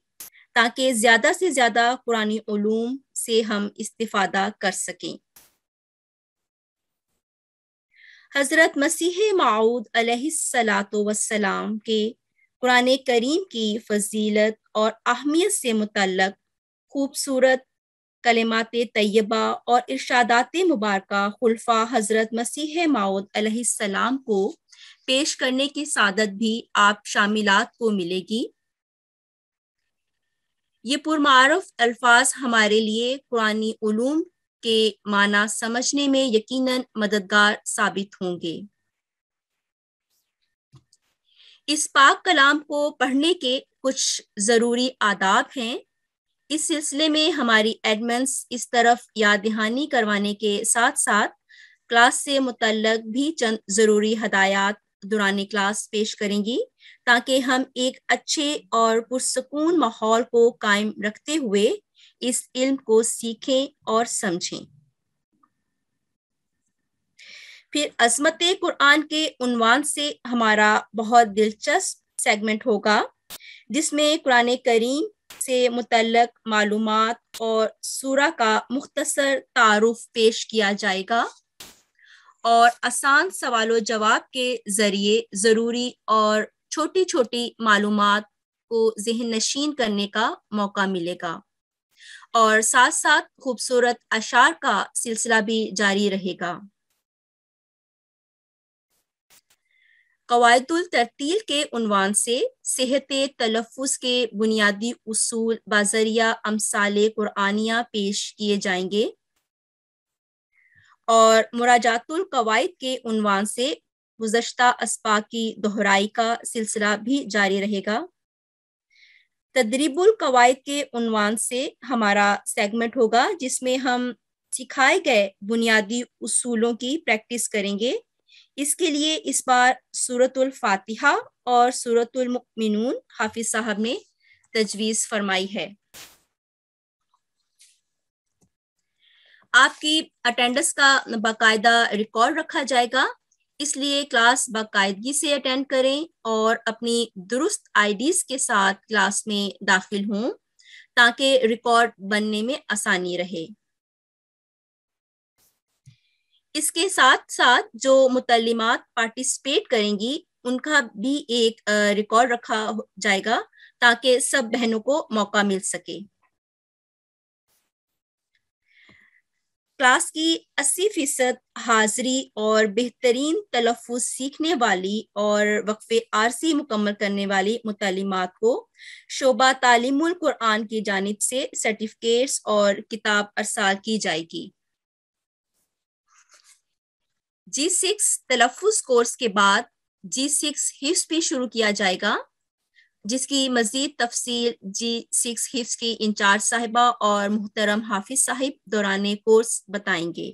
ताकि ज़्यादा से ज़्यादा पुरानी ूम से हम इस्तेफादा कर सकें। हज़रत मसीह माऊद वसलाम के कुरान करीम की फजीलत और अहमियत से मुतलक खूबसूरत कलिमात तय्यबा और इर्शादात मुबारक खुलफा हज़रत मसीह सलाम को पेश करने की सादत भी आप शामिलात को मिलेगी। ये पुरमारफ अल्फाज हमारे लिए कुरानी के माना समझने में यकीनन मददगार साबित होंगे। इस पाक कलाम को पढ़ने के कुछ ज़रूरी आदाब हैं। इस सिलसिले में हमारी एडमेंट्स इस तरफ़ याद दहानी करवाने के साथ साथ क्लास से मुतलक भी चंद ज़रूरी हदायत दुरानी क्लास पेश करेंगी, ताकि हम एक अच्छे और पुरसकून माहौल को कायम रखते हुए इस इल्म को सीखें और समझें। फिर अजमत कुरान के उनवान से हमारा बहुत दिलचस्प सेगमेंट होगा, जिसमें कुरान करीम से मुतलक मालूम और सूरा का मुख्तसर तारुफ पेश किया जाएगा और आसान सवालों जवाब के ज़रिए ज़रूरी और छोटी छोटी मालूम को जहन नशीन करने का मौका मिलेगा और साथ साथ खूबसूरत अशार का सिलसिला भी जारी रहेगा। कवायदुल तरतील के उनवान से सेहत तलफ़ के बुनियादी उसूल, बाजरिया, अमसाल कुरानिया पेश किए जाएँगे। और मुराजातुल कवायद के उनवान से गुजशत असपा की दोहराई का सिलसिला भी जारी रहेगा। तदरीबुल कवायद के उनवान से हमारा सेगमेंट होगा, जिसमें हम सिखाए गए बुनियादी उसूलों की प्रैक्टिस करेंगे। इसके लिए इस बार सूरतुल फातिहा और सूरतुल मुमिनून हाफिज साहब ने तजवीज़ फरमाई है। आपकी अटेंडेंस का बाकायदा रिकॉर्ड रखा जाएगा, इसलिए क्लास बाकायदगी से अटेंड करें और अपनी दुरुस्त आईडीज के साथ क्लास में दाखिल हों, ताकि रिकॉर्ड बनने में आसानी रहे। इसके साथ साथ जो मुतलिमात पार्टिसिपेट करेंगी, उनका भी एक रिकॉर्ड रखा जाएगा, ताकि सब बहनों को मौका मिल सके। क्लास की 80 फ़ीसद हाजिरी और बेहतरीन तलफ़ सीखने वाली और वक्फ़े आरसी मुकम्मल करने वाली मुतलिमात को शोबा तालीमुल कुरान की जानब से सर्टिफिकेट्स और किताब अरसाल की जाएगी। जी सिक्स तलफ़ कोर्स के बाद जी सिक्स हिफ्स भी शुरू किया जाएगा, जिसकी मजीद तफसील जी सिक्स हिफ्स की इंचार्ज साहिबा और मुहतरम हाफिज साहिब दौरान कोर्स बताएँगे।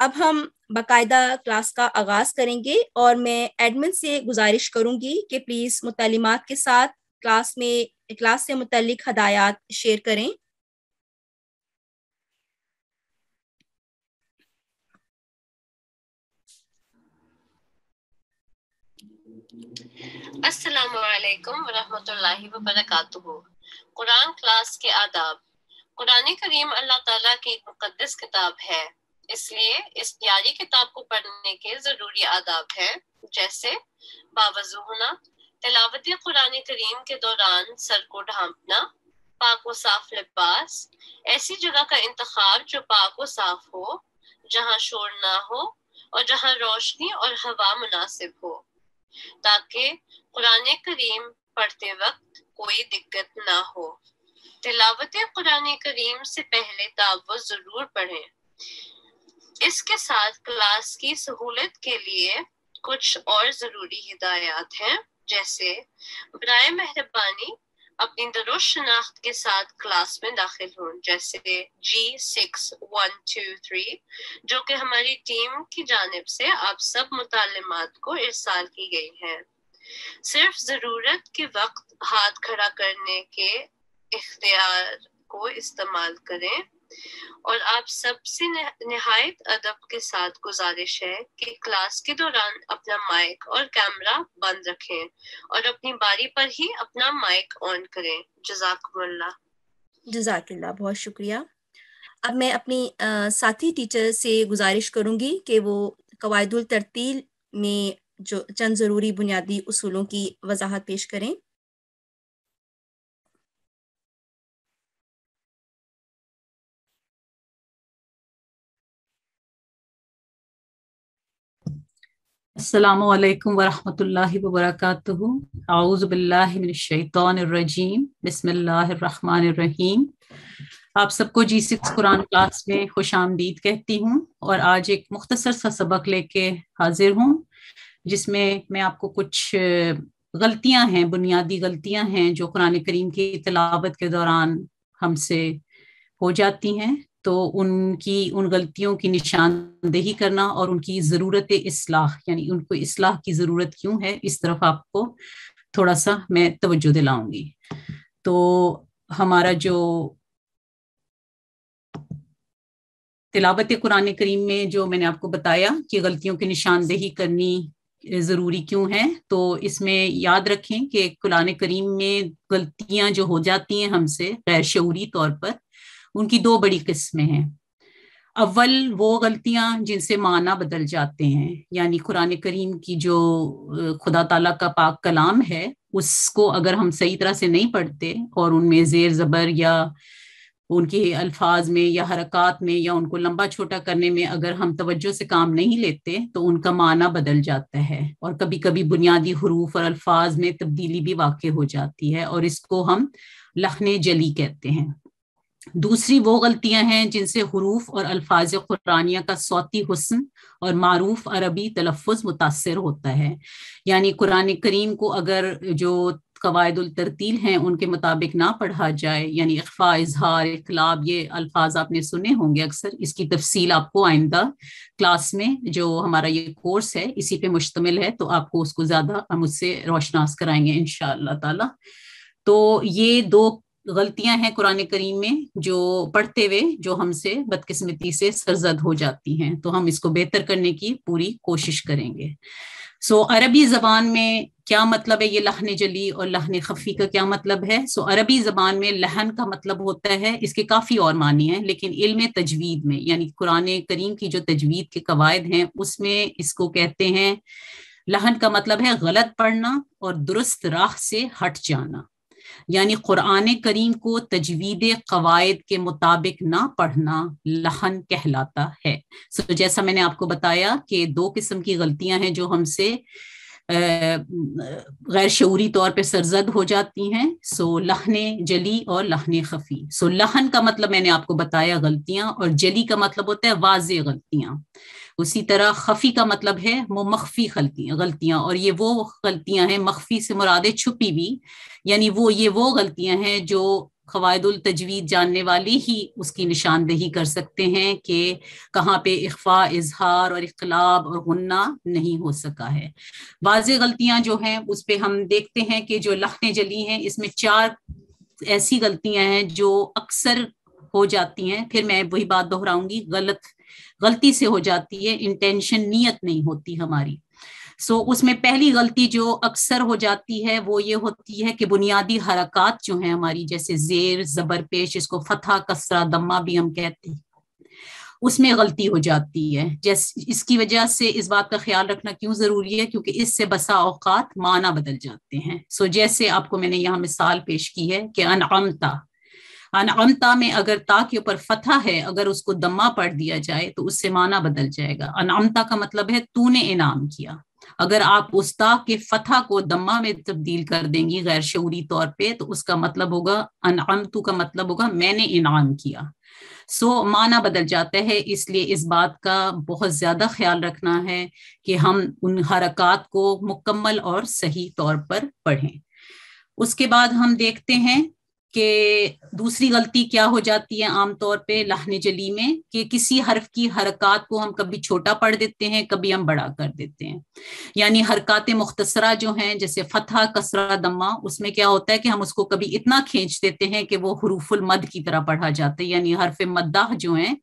अब हम बाकायदा क्लास का आगाज़ करेंगे और मैं एडमिन से गुजारिश करूँगी कि प्लीज़ मुतलिमात के साथ क्लास में, क्लास से मुतलिक हदायत शेयर करें। असलकम वरहमतुल्लाहि वबरकातुहू। कुरान क्लास के आदाब। कुरान करीम अल्लाह ताला की एक मुकद्दस किताब है। इसलिए इस प्यारी किताब को पढ़ने के ज़रूरी आदाब हैं, जैसे बावजू होना, तिलावत कुरान करीम के दौरान सर को ढांपना, पाक व साफ़ लिबास, ऐसी जगह का इंतखाब जो पाक व साफ़ हो, जहाँ शोर ना हो और जहाँ रोशनी और हवा मुनासिब हो, ताकि कुरान करीम पढ़ते वक्त कोई दिक्कत ना हो। तिलावत कुरान करीम से पहले तावुज़ ज़रूर पढ़ें। इसके साथ क्लास की सहूलत के लिए कुछ और ज़रूरी हिदायत हैं, जैसे बरए मेहरबानी अपनी दरुस्त शनाख्त के साथ क्लास में दाखिल हों, जैसे G six one two three जो कि हमारी टीम की जानब से आप सब मुतालमात को इरसाल की गई हैं। सिर्फ़ ज़रूरत के वक्त हाथ खड़ा करने के इख्तियार को इस्तेमाल करें और आप सबसे नहायत अदब के साथ गुजारिश है कि क्लास के दौरान अपना माइक और कैमरा बंद रखें और अपनी बारी पर ही अपना माइक ऑन करें। जजाकमुल्ला जजाकिल्ला बहुत शुक्रिया। अब मैं अपनी आ, साथी टीचर से गुजारिश करूँगी कि वो कवायदुल तरतील में जो चंद ज़रूरी बुनियादी उसूलों की वजाहत पेश करें. A'udhu billahi मिनश बिस्मिल्लाहिर्रहमानिर्रहीम आप सबको जी सिक्स कुरान क्लास में खुश आमदीद कहती हूँ और आज एक मुख्तसर सा सबक लेके हाजिर हूँ। जिसमें मैं आपको कुछ गलतियाँ हैं, बुनियादी गलतियाँ हैं, जो कुरान करीम की तलावत के दौरान हमसे हो जाती हैं तो उनकी, उन गलतियों की निशानदेही करना और उनकी ज़रूरत इसलाह, यानी उनको इसलाह की ज़रूरत क्यों है, इस तरफ़ आपको थोड़ा सा मैं तवज्जो दिलाऊँगी। तो हमारा जो तिलावत कुरान करीम में जो मैंने आपको बताया कि गलतियों की निशानदेही करनी ज़रूरी क्यों है? तो इसमें याद रखें कि कुरान करीम में गलतियाँ जो हो जाती हैं हमसे, गैर तौर पर, उनकी दो बड़ी किस्में हैं। अव्वल वो गलतियाँ जिनसे माना बदल जाते हैं, यानी कुरान करीम की जो खुदा ताला का पाक कलाम है, उसको अगर हम सही तरह से नहीं पढ़ते और उनमें जेर जबर या उनके अल्फाज में या हरकत में या उनको लंबा छोटा करने में अगर हम तवज्जो से काम नहीं लेते तो उनका माना बदल जाता है और कभी कभी बुनियादी हरूफ और अल्फाज में तब्दीली भी वाक़ हो जाती है और इसको हम लखने जली कहते हैं। दूसरी वो गलतियाँ हैं जिनसे हरूफ और अल्फाज कुरानिया का सौती हुसन और मारूफ अरबी तलफ़ मुतासर होता है। यानी कुरान करीम को अगर जो कवायदुल तरतील हैं उनके मुताबिक ना पढ़ा जाए। यानी अखफा इजहार इखलाब ये अल्फाज आपने सुने होंगे अक्सर। इसकी तफसील आपको आइंदा क्लास में जो हमारा ये कोर्स है इसी पे मुश्तमिल है तो आपको उसको ज़्यादा मुझसे रोशनास कराएँगे इन ताला। तो ये दो गलतियाँ हैं कुरान करीम में जो पढ़ते हुए जो हमसे बदकिस्मती से सरजद हो जाती हैं। तो हम इसको बेहतर करने की पूरी कोशिश करेंगे। सो so, अरबी जबान में क्या मतलब है ये लहन जली और लहन खफी का क्या मतलब है? सो अरबी जबान में लहन का मतलब होता है, इसके काफ़ी और मानी है, लेकिन इल्म तजवीद में, यानी कुरान करीम की जो तजवीद के कवायद हैं, उसमें इसको कहते हैं, लहन का मतलब है गलत पढ़ना और दुरुस्त राह से हट जाना। यानी कुरान करीम को तजवीद कवायद के मुताबिक ना पढ़ना लहन कहलाता है। सो जैसा मैंने आपको बताया कि दो किस्म की गलतियाँ हैं जो हमसे गैर शूरी तौर पे सरजद हो जाती हैं, सो लहने जली और लहने खफी। सो लहन का मतलब मैंने आपको बताया गलतियाँ, और जली का मतलब होता है वाज गलतियाँ। उसी तरह खफी का मतलब है वो मख्फी गलतियाँ गलतियाँ, और ये वो गलतियाँ हैं, मख्फी से मुरादे छुपी हुई यानी वो, ये वो गलतियाँ हैं जो खवायदुल तजवीद जानने वाले ही उसकी निशानदेही कर सकते हैं कि कहाँ पे इख्फा, इजहार और इख्लाब और गुन्ना नहीं हो सका है। वाज गलतियाँ जो हैं, उस पर हम देखते हैं कि जो लखने जली हैं, इसमें चार ऐसी गलतियाँ हैं जो अक्सर हो जाती हैं। फिर मैं वही बात दोहराऊँगी, गलत, गलती से हो जाती है इंटेंशन नीयत नहीं होती हमारी। सो उसमें पहली गलती जो अक्सर हो जाती है, वो ये होती है कि बुनियादी हरकत जो है हमारी, जैसे जेर, जबर पेश इसको फतह, कसरा, दम्मा भी हम कहते हैं, उसमें गलती हो जाती है। जैसे, इसकी वजह से इस बात का ख्याल रखना क्यों ज़रूरी है? क्योंकि इससे बसा औकात माना बदल जाते हैं। सो जैसे आपको मैंने यहाँ मिसाल पेश की है कि अनअमता। अनअमता में अगर ता के ऊपर फतह है, अगर उसको दम्मा पढ़ दिया जाए तो उससे माना बदल जाएगा। अनअमता का मतलब है, तूने इनाम किया। अगर आप उस्ता के फतह को दम्मा में तब्दील कर देंगी गैर शूरी तौर पे तो उसका मतलब होगा अनअमतु का मतलब होगा मैंने इनाम किया। सो so, माना बदल जाता है इसलिए इस बात का बहुत ज़्यादा ख्याल रखना है कि हम उन हरकत को मुकम्मल और सही तौर पर पढ़ें। उसके बाद हम देखते हैं कि दूसरी गलती क्या हो जाती है आमतौर पे लहने जली में, कि किसी हर्फ की हरकत को हम कभी छोटा पढ़ देते हैं, कभी हम बड़ा कर देते हैं। यानी हरकत मुख्तसरा जो हैं, जैसे फतह, कसरा दमा उसमें क्या होता है कि हम उसको कभी इतना खींच देते हैं कि वो हरूफुल मद की तरह पढ़ा जाता है। यानी हरफ मद्दाह जो हैं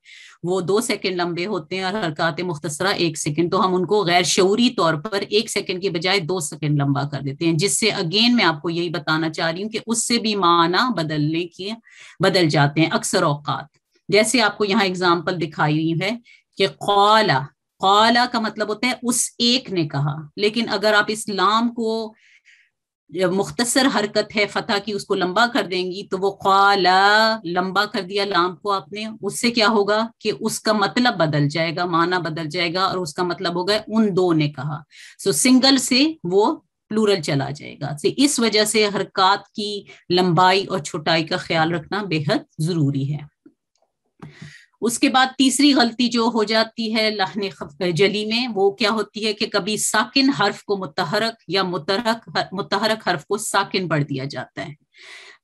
वो दो सेकंड लंबे होते हैं और हरकत मुख्तसरा एक सेकंड तो हम उनको गैर शूरी तौर पर एक सेकंड के बजाय दो सेकंड लंबा कर देते हैं, जिससे अगेन मैं आपको यही बताना चाह रही हूँ कि उससे भी माना बदलने की, बदल जाते हैं अक्सर औकात। जैसे आपको यहाँ एग्ज़ाम्पल दिखाई है कि कौला कौला का मतलब होता है उस एक ने कहा, लेकिन अगर आप इस्लाम को मुख्तसर हरकत है, फतह की उसको लंबा कर देंगी तो वो ख्वाला, लंबा कर दिया लाम को आपने। उससे क्या होगा कि उसका मतलब बदल जाएगा, माना बदल जाएगा, और उसका मतलब होगा उन दो ने कहा। सो सिंगल से वो प्लूरल चला जाएगा। तो इस वजह से हरकत की लंबाई और छोटाई का ख्याल रखना बेहद ज़रूरी है। उसके बाद तीसरी गलती जो हो जाती है लहने जली में, वो क्या होती है कि कभी साकिन हर्फ को मुतहरक या मुतहरक मुतहरक हर्फ को साकिन पढ़ दिया जाता है।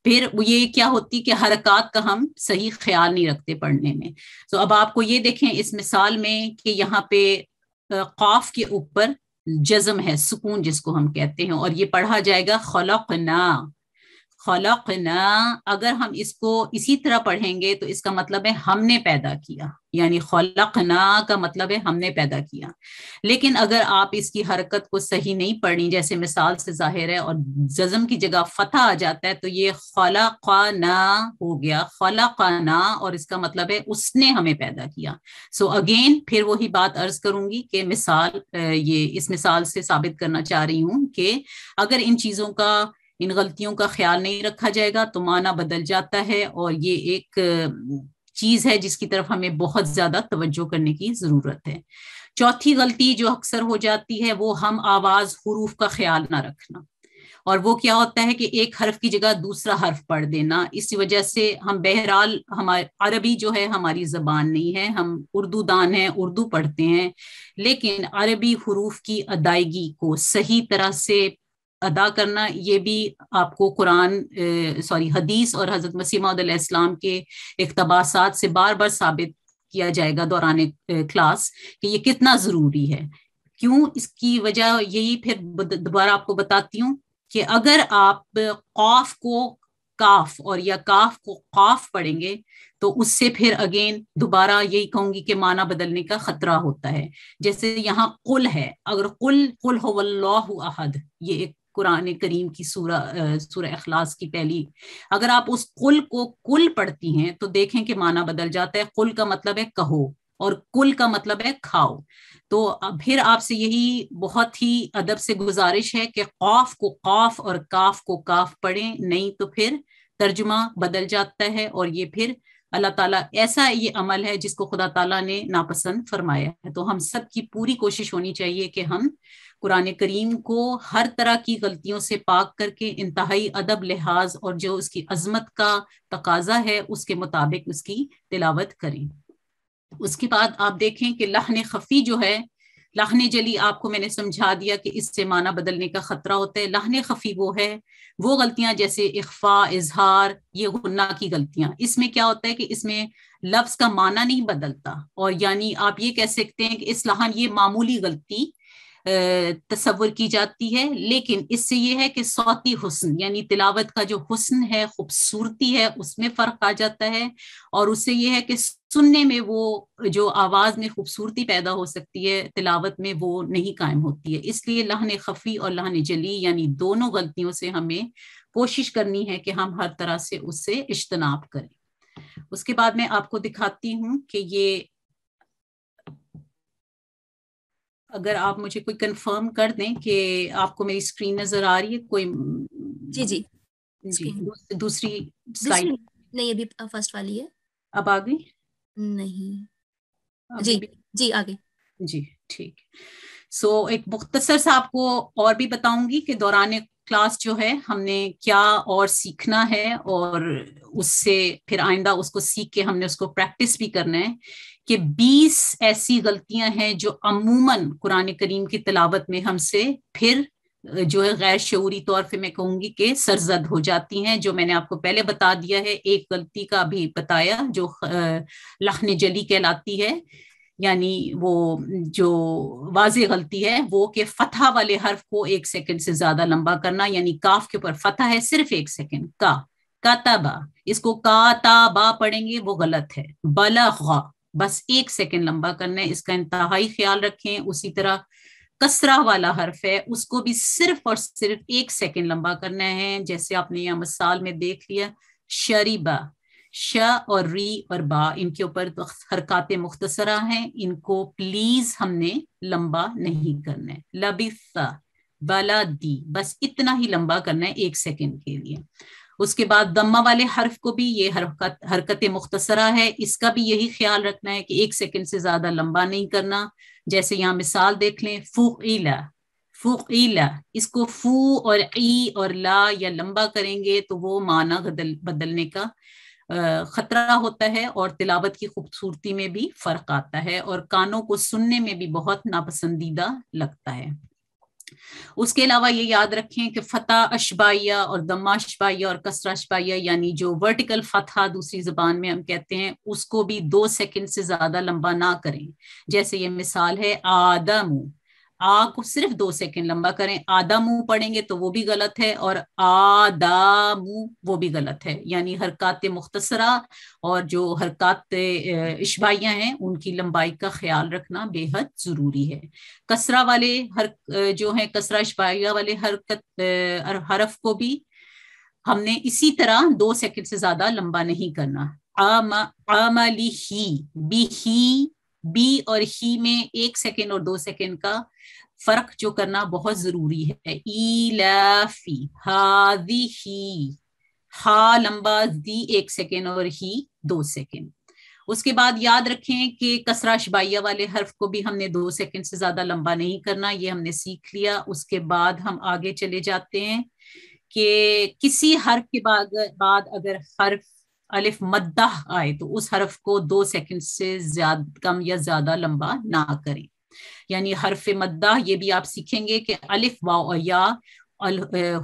फिर ये क्या होती कि हरकत का हम सही ख्याल नहीं रखते पढ़ने में। तो अब आपको ये देखें इस मिसाल में कि यहाँ पे कौफ के ऊपर जज्म है, सुकून जिसको हम कहते हैं, और ये पढ़ा जाएगा खलकना। खलकना, अगर हम इसको इसी तरह पढ़ेंगे तो इसका मतलब है हमने पैदा किया। यानी खलकना का मतलब है हमने पैदा किया। लेकिन अगर आप इसकी हरकत को सही नहीं पढ़ी, जैसे मिसाल से ज़ाहिर है और जजम की जगह फतह आ जाता है तो ये खलकना हो गया। खलकना और इसका मतलब है उसने हमें पैदा किया। सो so अगेन फिर वही बात अर्ज़ करूँगी कि मिसाल ये इस मिसाल से साबित करना चाह रही हूँ कि अगर इन चीज़ों का इन गलतियों का ख्याल नहीं रखा जाएगा तो माना बदल जाता है और ये एक चीज़ है जिसकी तरफ़ हमें बहुत ज़्यादा तवज्जो करने की ज़रूरत है। चौथी गलती जो अक्सर हो जाती है, वो हम आवाज़, हरूफ का ख्याल ना रखना। और वो क्या होता है कि एक हर्फ की जगह दूसरा हर्फ पढ़ देना। इसी वजह से हम बहरहाल हमारे अरबी जो है, हमारी जबान नहीं है। हम उर्दू दान है, उर्दू पढ़ते हैं। लेकिन अरबी हरूफ की अदायगी को सही तरह से अदा करना, ये भी आपको कुरान सॉरी, हदीस और हज़रत मसीम के इकतबासात से बार बार साबित किया जाएगा दौरान क्लास कि ये कितना ज़रूरी है। क्यों? इसकी वजह यही फिर दोबारा आपको बताती हूँ कि अगर आप कौफ को काफ और या काफ को काफ पढ़ेंगे तो उससे फिर अगेन दोबारा यही कहूँगी कि माना बदलने का खतरा होता है। जैसे यहाँ कुल है, अगर कुल कुल हो अहद, ये एक कुरान करीम की सूरा सूरा अखलास की पहली। अगर आप उस कुल को कुल पढ़ती हैं तो देखें कि माना बदल जाता है। कुल का मतलब है कहो और कुल का मतलब है खाओ। तो फिर आपसे यही बहुत ही अदब से गुजारिश है कि कौफ को कौफ और काफ को काफ पढ़ें, नहीं तो फिर तर्जुमा बदल जाता है और ये फिर अल्लाह ताला ऐसा ये अमल है जिसको खुदा ताला ने नापसंद फरमाया है। तो हम सब की पूरी कोशिश होनी चाहिए कि हम कुरान करीम को हर तरह की गलतियों से पाक करके इंतहाई अदब, लिहाज और जो उसकी अजमत का तकाजा है, उसके मुताबिक उसकी तिलावत करें। उसके बाद आप देखें कि लहन खफी जो है, लाहने जली आपको मैंने समझा दिया कि इससे माना बदलने का खतरा होता है। लाहने खफी वो है, वो गलतियाँ जैसे इख्फा, इजहार, ये गुन्ना की गलतियाँ। इसमें क्या होता है कि इसमें लफ्ज का माना नहीं बदलता। और यानी आप ये कह सकते हैं कि इस लहान ये मामूली गलती तस्वुर की जाती है, लेकिन इससे यह है कि सौती हुस्न, यानी तिलावत का जो हुस्न है, खूबसूरती है, उसमें फ़र्क आ जाता है और उससे यह है कि सुनने में वो जो आवाज़ में खूबसूरती पैदा हो सकती है, तिलावत में वो नहीं कायम होती है। इसलिए लहन खफी और लहन जली, यानी दोनों गलतियों से हमें कोशिश करनी है कि हम हर तरह से उससे इज्तनाब करें। उसके बाद मैं आपको दिखाती हूँ कि ये अगर आप मुझे कोई कंफर्म कर दें कि आपको मेरी स्क्रीन नज़र आ रही है कोई जी जी। जी। दूसरी स्लाइड नहीं अभी फ़र्स्ट वाली है। अब आ गई? नहीं। जी जी आगे। जी ठीक। सो so, एक मुख्तसर सा आपको और भी बताऊँगी कि दौरान क्लास जो है हमने क्या और सीखना है और उससे फिर आइंदा उसको सीख के हमने उसको प्रैक्टिस भी करना है। कि 20 ऐसी गलतियाँ हैं जो अमूमन कुरान करीम की तलावत में हमसे फिर जो है गैर शूरी तौर पे मैं कहूँगी कि सरजद हो जाती हैं, जो मैंने आपको पहले बता दिया है। एक गलती का भी बताया, जो लखन जली कहलाती है, यानी वो, जो वाज गलती है, वो कि फतह वाले हर्फ को एक सेकंड से ज़्यादा लंबा करना, यानी काफ के ऊपर फतह है सिर्फ़ एक सेकंड, का, काताबा, इसको काताबा पढ़ेंगे, वो गलत है। बला बस एक सेकेंड लंबा करना है, इसका इंतहाई ख्याल रखें, उसी तरह कसरा वाला हर्फ है, उसको भी सिर्फ़ और सिर्फ़ एक सेकेंड लंबा करना है, जैसे आपने यहाँ मिसाल में देख लिया, शरीबा, श और री और बा, इनके ऊपर तो हरकत मुख्तसरा हैं, इनको प्लीज़ हमने लंबा नहीं करना है। लबिसा बला दी, बस इतना ही लंबा करना है एक सेकेंड के लिए। उसके बाद दम्मा वाले हर्फ को भी ये हरकत हरकत मुख्तसरा है। इसका भी यही ख्याल रखना है कि एक सेकंड से ज़्यादा लंबा नहीं करना। जैसे यहाँ मिसाल देख लें फूकीला फूकीला इसको फू और ई और ला या लंबा करेंगे तो वो माना बदल बदलने का खतरा होता है और तिलावत की खूबसूरती में भी फ़र्क आता है और कानों को सुनने में भी बहुत नापसंदीदा लगता है। उसके अलावा ये याद रखें कि फतह अशबाइया और दमा अशबाइया और कसरा अशबाइया, यानी जो वर्टिकल फतह दूसरी जबान में हम कहते हैं, उसको भी दो सेकंड से ज़्यादा लंबा ना करें। जैसे ये मिसाल है, आदम। आ को सिर्फ़ दो सेकंड लंबा करें। आधा मुँह पढ़ेंगे तो वो भी गलत है और आदा मुँह वो भी गलत है। यानी हरकत मुख्तसरा और जो हरकत इशबाइयाँ हैं, उनकी लंबाई का ख्याल रखना बेहद ज़रूरी है। कसरा वाले हर जो है कसरा इशबाइया वाले हरकत हरफ को भी हमने इसी तरह दो सेकंड से ज़्यादा लंबा नहीं करना। आमली ही, बी ही बी और ही में एक सेकेंड और दो सेकेंड का फ़र्क जो करना बहुत ज़रूरी है। ईलाफी हादी ही हा। लंबा, दी, एक सेकेंड और ही, दो सेकेंड उसके बाद याद रखें कि कसरा शबाइया वाले हर्फ को भी हमने दो सेकंड से ज़्यादा लंबा नहीं करना, ये हमने सीख लिया। उसके बाद हम आगे चले जाते हैं कि किसी हर्फ के बाद बाद अगर हर्फ अलिफ मद्दा आए तो उस हरफ को दो सेकंड से ज़्यादा, कम या ज़्यादा लंबा ना करें। यानी हरफ मद्दा ये भी आप सीखेंगे कि अलिफ, वाव और या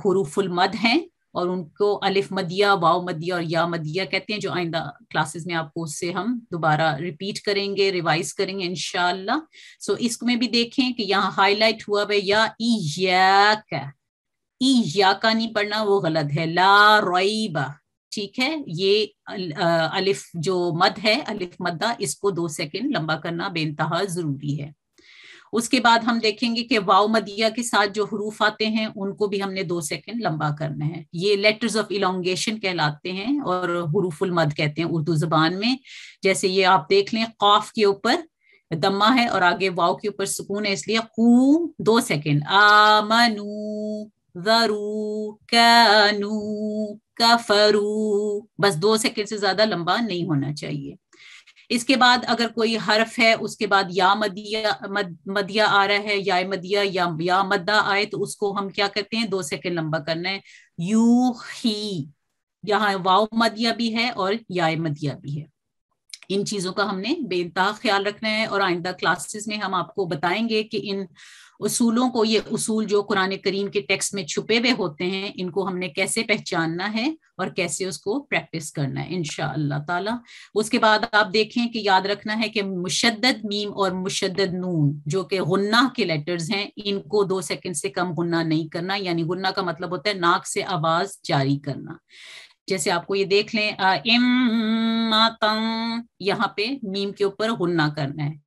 हरूफुल मद हैं, और उनको अलिफ मदिया, वाव मदिया और या मदिया कहते हैं, जो आइंदा क्लासेस में आपको उससे हम दोबारा रिपीट करेंगे रिवाइज करेंगे इनशाला सो इसमें भी देखें कि यहाँ हाईलाइट हुआ है, या ई या का नहीं पढ़ना, वो गलत है। ला रोईबा ठीक है, ये अलिफ जो मद है, अलिफ मद्दा इसको दो सेकंड लंबा करना बेनतहा ज़रूरी है। उसके बाद हम देखेंगे कि वाव मदिया के साथ जो हरूफ आते हैं, उनको भी हमने दो सेकंड लंबा करना है। ये लेटर्स ऑफ़ इलोंगेशन कहलाते हैं और हरूफुल मद कहते हैं उर्दू जबान में। जैसे ये आप देख लें, कौफ के ऊपर दम्मा है और आगे वाव के ऊपर सुकून है, इसलिए कू दो सेकेंड। आमनू। जरू कानू कफरू। बस दो सेकंड से ज़्यादा लंबा नहीं होना चाहिए। इसके बाद अगर कोई हर्फ है उसके बाद या मदिया मद, मदिया आ रहा है या मदिया या या मद्दा आए तो उसको हम क्या करते हैं? दो सेकंड लंबा करना है। यू ही। यहाँ वाव मदिया भी है और या मदिया भी है। इन चीज़ों का हमने बेनता ख्याल रखना है और आइंदा क्लासेस में हम आपको बताएँगे कि इन उसूलों को ये उसूल जो कुरान करीम के टेक्स्ट में छुपे हुए होते हैं, इनको हमने कैसे पहचानना है और कैसे उसको प्रैक्टिस करना है इनशा ताला। उसके बाद आप देखें कि याद रखना है कि मुशद मीम और मुशद नून, जो कि गुन्ना के लेटर्स हैं, इनको दो सेकंड से कम गुन्ना नहीं करना, यानी गुन्ना का मतलब होता है नाक से आवाज़ जारी करना। जैसे आपको ये देख लें इम यहाँ पे मीम के ऊपर गुन्ना करना है।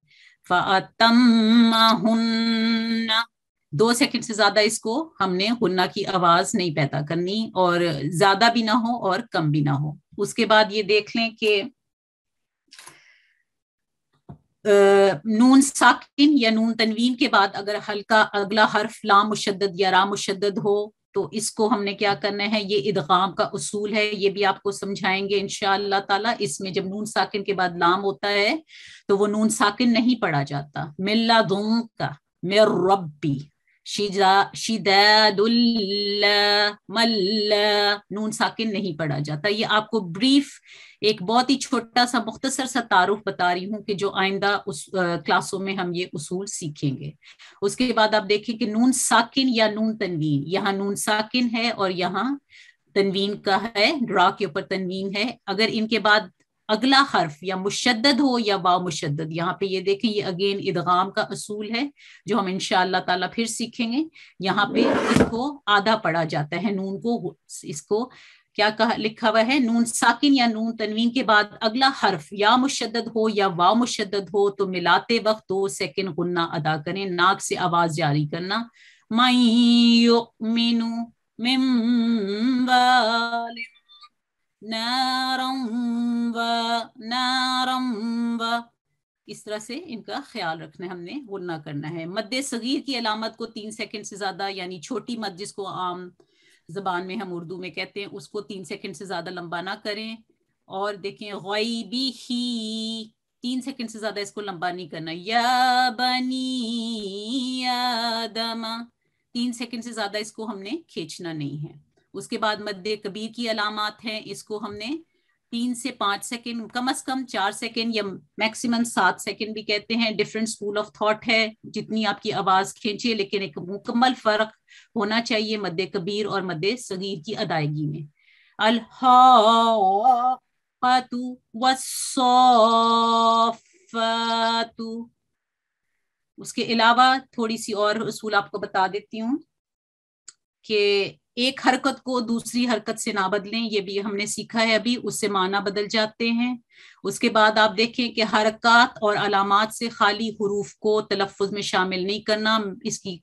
दो सेकंड से ज़्यादा इसको हमने हुन्ना की आवाज़ नहीं पैदा करनी और ज़्यादा भी ना हो और कम भी ना हो। उसके बाद ये देख लें कि नून साकिन या नून तनवीन के बाद अगर हल्का अगला हर्फ लाम मुशद या राम मुशद हो तो इसको हमने क्या करना है? ये इदगाम का उसूल है, ये भी आपको समझाएँगे इनशा ताला। इसमें जब नून साकिन के बाद लाम होता है तो वो नून साकिन नहीं पढ़ा जाता। मिल्ला का मेर रब्बी शिदादुल्ला नून साकिन नहीं पढ़ा जाता। ये आपको ब्रीफ एक बहुत ही छोटा सा, मुख्तसर सा तारुफ बता रही हूँ कि जो आइंदा उस क्लासों में हम ये उसूल सीखेंगे। उसके बाद आप देखें कि नून साकिन या नून तनवीन। यहाँ नून साकिन है और यहाँ तनवीन का है ड्रा के ऊपर तनवीन है। अगर इनके बाद अगला हर्फ या मुशद्दद हो या वाव मुशद्दद यहाँ पे ये देखें, ये अगेन इदगाम का असूल है, जो हम इंशाअल्लाह ताला फिर सीखेंगे। यहाँ पे इसको आधा पढ़ा जाता है, नून को इसको क्या कहा, लिखा हुआ है, नून साकिन या नून तनवीन के बाद अगला हर्फ, या मुशद हो या वाव मुशद्दद हो तो मिलाते वक्त दो सेकंड गुन्ना अदा करें, नाक से आवाज़ जारी करना। माई मीनू मिम इस तरह से इनका ख्याल रखना है हमने गुन्ना करना है। मद सगीर की अलामत को तीन सेकंड से ज़्यादा, यानी छोटी मद जिसको आम जबान में हम उर्दू में कहते हैं, उसको तीन सेकंड से ज़्यादा लंबा ना करें। और देखें, गैबी ही, तीन सेकंड से ज़्यादा इसको लंबा नहीं करना। या बनी आदमा, तीन सेकंड से ज़्यादा इसको हमने खींचना नहीं है। उसके बाद मध्य कबीर की अलामत हैं, इसको हमने तीन से पाँच सेकेंड, कम अज कम चार सेकेंड या मैक्सिमम सात सेकेंड भी कहते हैं। डिफरेंट स्कूल ऑफ़ थॉट है, जितनी आपकी आवाज़ खींचे, लेकिन एक मुकम्मल फ़र्क होना चाहिए मध्य कबीर और मध्य सगीर की अदायगी में। अलहातु वसफतु उसके अलावा थोड़ी सी और उसूल आपको बता देती हूँ कि एक हरकत को दूसरी हरकत से ना बदलें, ये भी हमने सीखा है अभी, उससे माना बदल जाते हैं। उसके बाद आप देखें कि हरकत और अलामत से खाली हरूफ को तलफ़ में शामिल नहीं करना, इसकी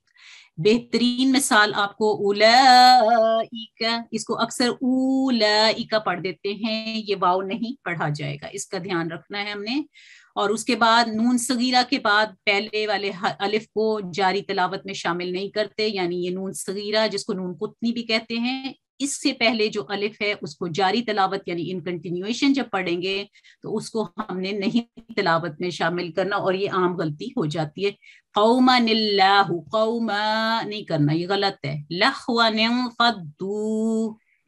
बेहतरीन मिसाल आपको उला इसको अक्सर उला पढ़ देते हैं, ये वाव नहीं पढ़ा जाएगा, इसका ध्यान रखना है हमने। और उसके बाद नून सगीरा के बाद पहले वाले अलिफ को जारी तलावत में शामिल नहीं करते, यानी ये नून सगीरा जिसको नून कुतनी भी कहते हैं, इससे पहले जो अलिफ है, उसको जारी तलावत, यानी इन कंटिन्यूएशन जब पढ़ेंगे तो उसको हमने नहीं तलावत में शामिल करना, और ये आम गलती हो जाती है। कौमा निल्लाहु, कौमा नहीं करना, ये गलत है। लहवा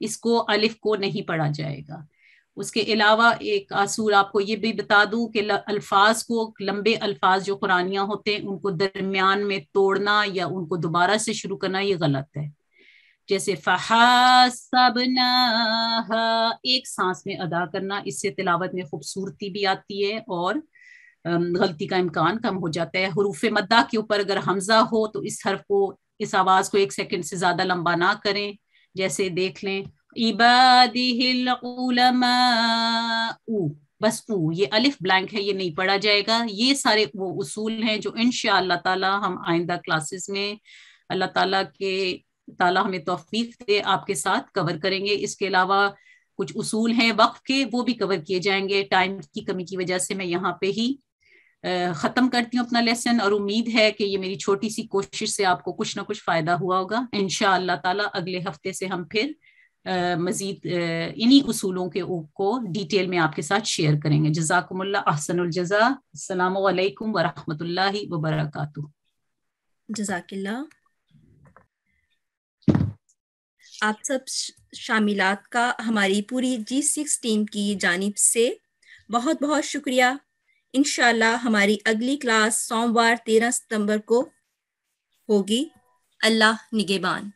इसको अलिफ को नहीं पढ़ा जाएगा। उसके अलावा एक असूल आपको ये भी बता दूँ कि अल्फाज को, लंबे अल्फाज जो कुरानिया होते हैं, उनको दरमियान में तोड़ना या उनको दोबारा से शुरू करना, ये गलत है। जैसे फहासबना एक सांस में अदा करना, इससे तिलावत में खूबसूरती भी आती है और गलती का इम्कान कम हो जाता है। हरूफ मद्दा के ऊपर अगर हमजा हो तो इस हर्फ को, इस आवाज़ को एक सेकंड से ज़्यादा लंबा ना करें। जैसे देख लें इबादिहिल बस ऊ ये अलिफ ब्लैंक है, ये नहीं पढ़ा जाएगा। ये सारे वो उसूल हैं जो इन ताला हम आइंदा क्लासेस में, अल्लाह ताला के, ताला हमें तौफीक दे, आपके साथ कवर करेंगे। इसके अलावा कुछ उसूल हैं वक्फ के, वो भी कवर किए जाएँगे। टाइम की कमी की वजह से मैं यहाँ पे ही ख़त्म करती हूँ अपना लेसन और उम्मीद है कि ये मेरी छोटी सी कोशिश से आपको कुछ ना कुछ फ़ायदा हुआ होगा। इन ताला अगले हफ़्ते से हम फिर मजीद इन्हीं उसूलों के को डिटेल में आपके साथ शेयर करेंगे। जजाकुमुल्ला अहसनुल जजा। अस्सलाम वालेकुम व रहमतुल्लाहि व बरकातहू जजाकिल्ला आप सब शामिलात का हमारी पूरी जी सिक्स टीम की जानिब से बहुत बहुत शुक्रिया। इनशाला हमारी अगली क्लास सोमवार तेरह सितंबर को होगी। अल्लाह निगेबान।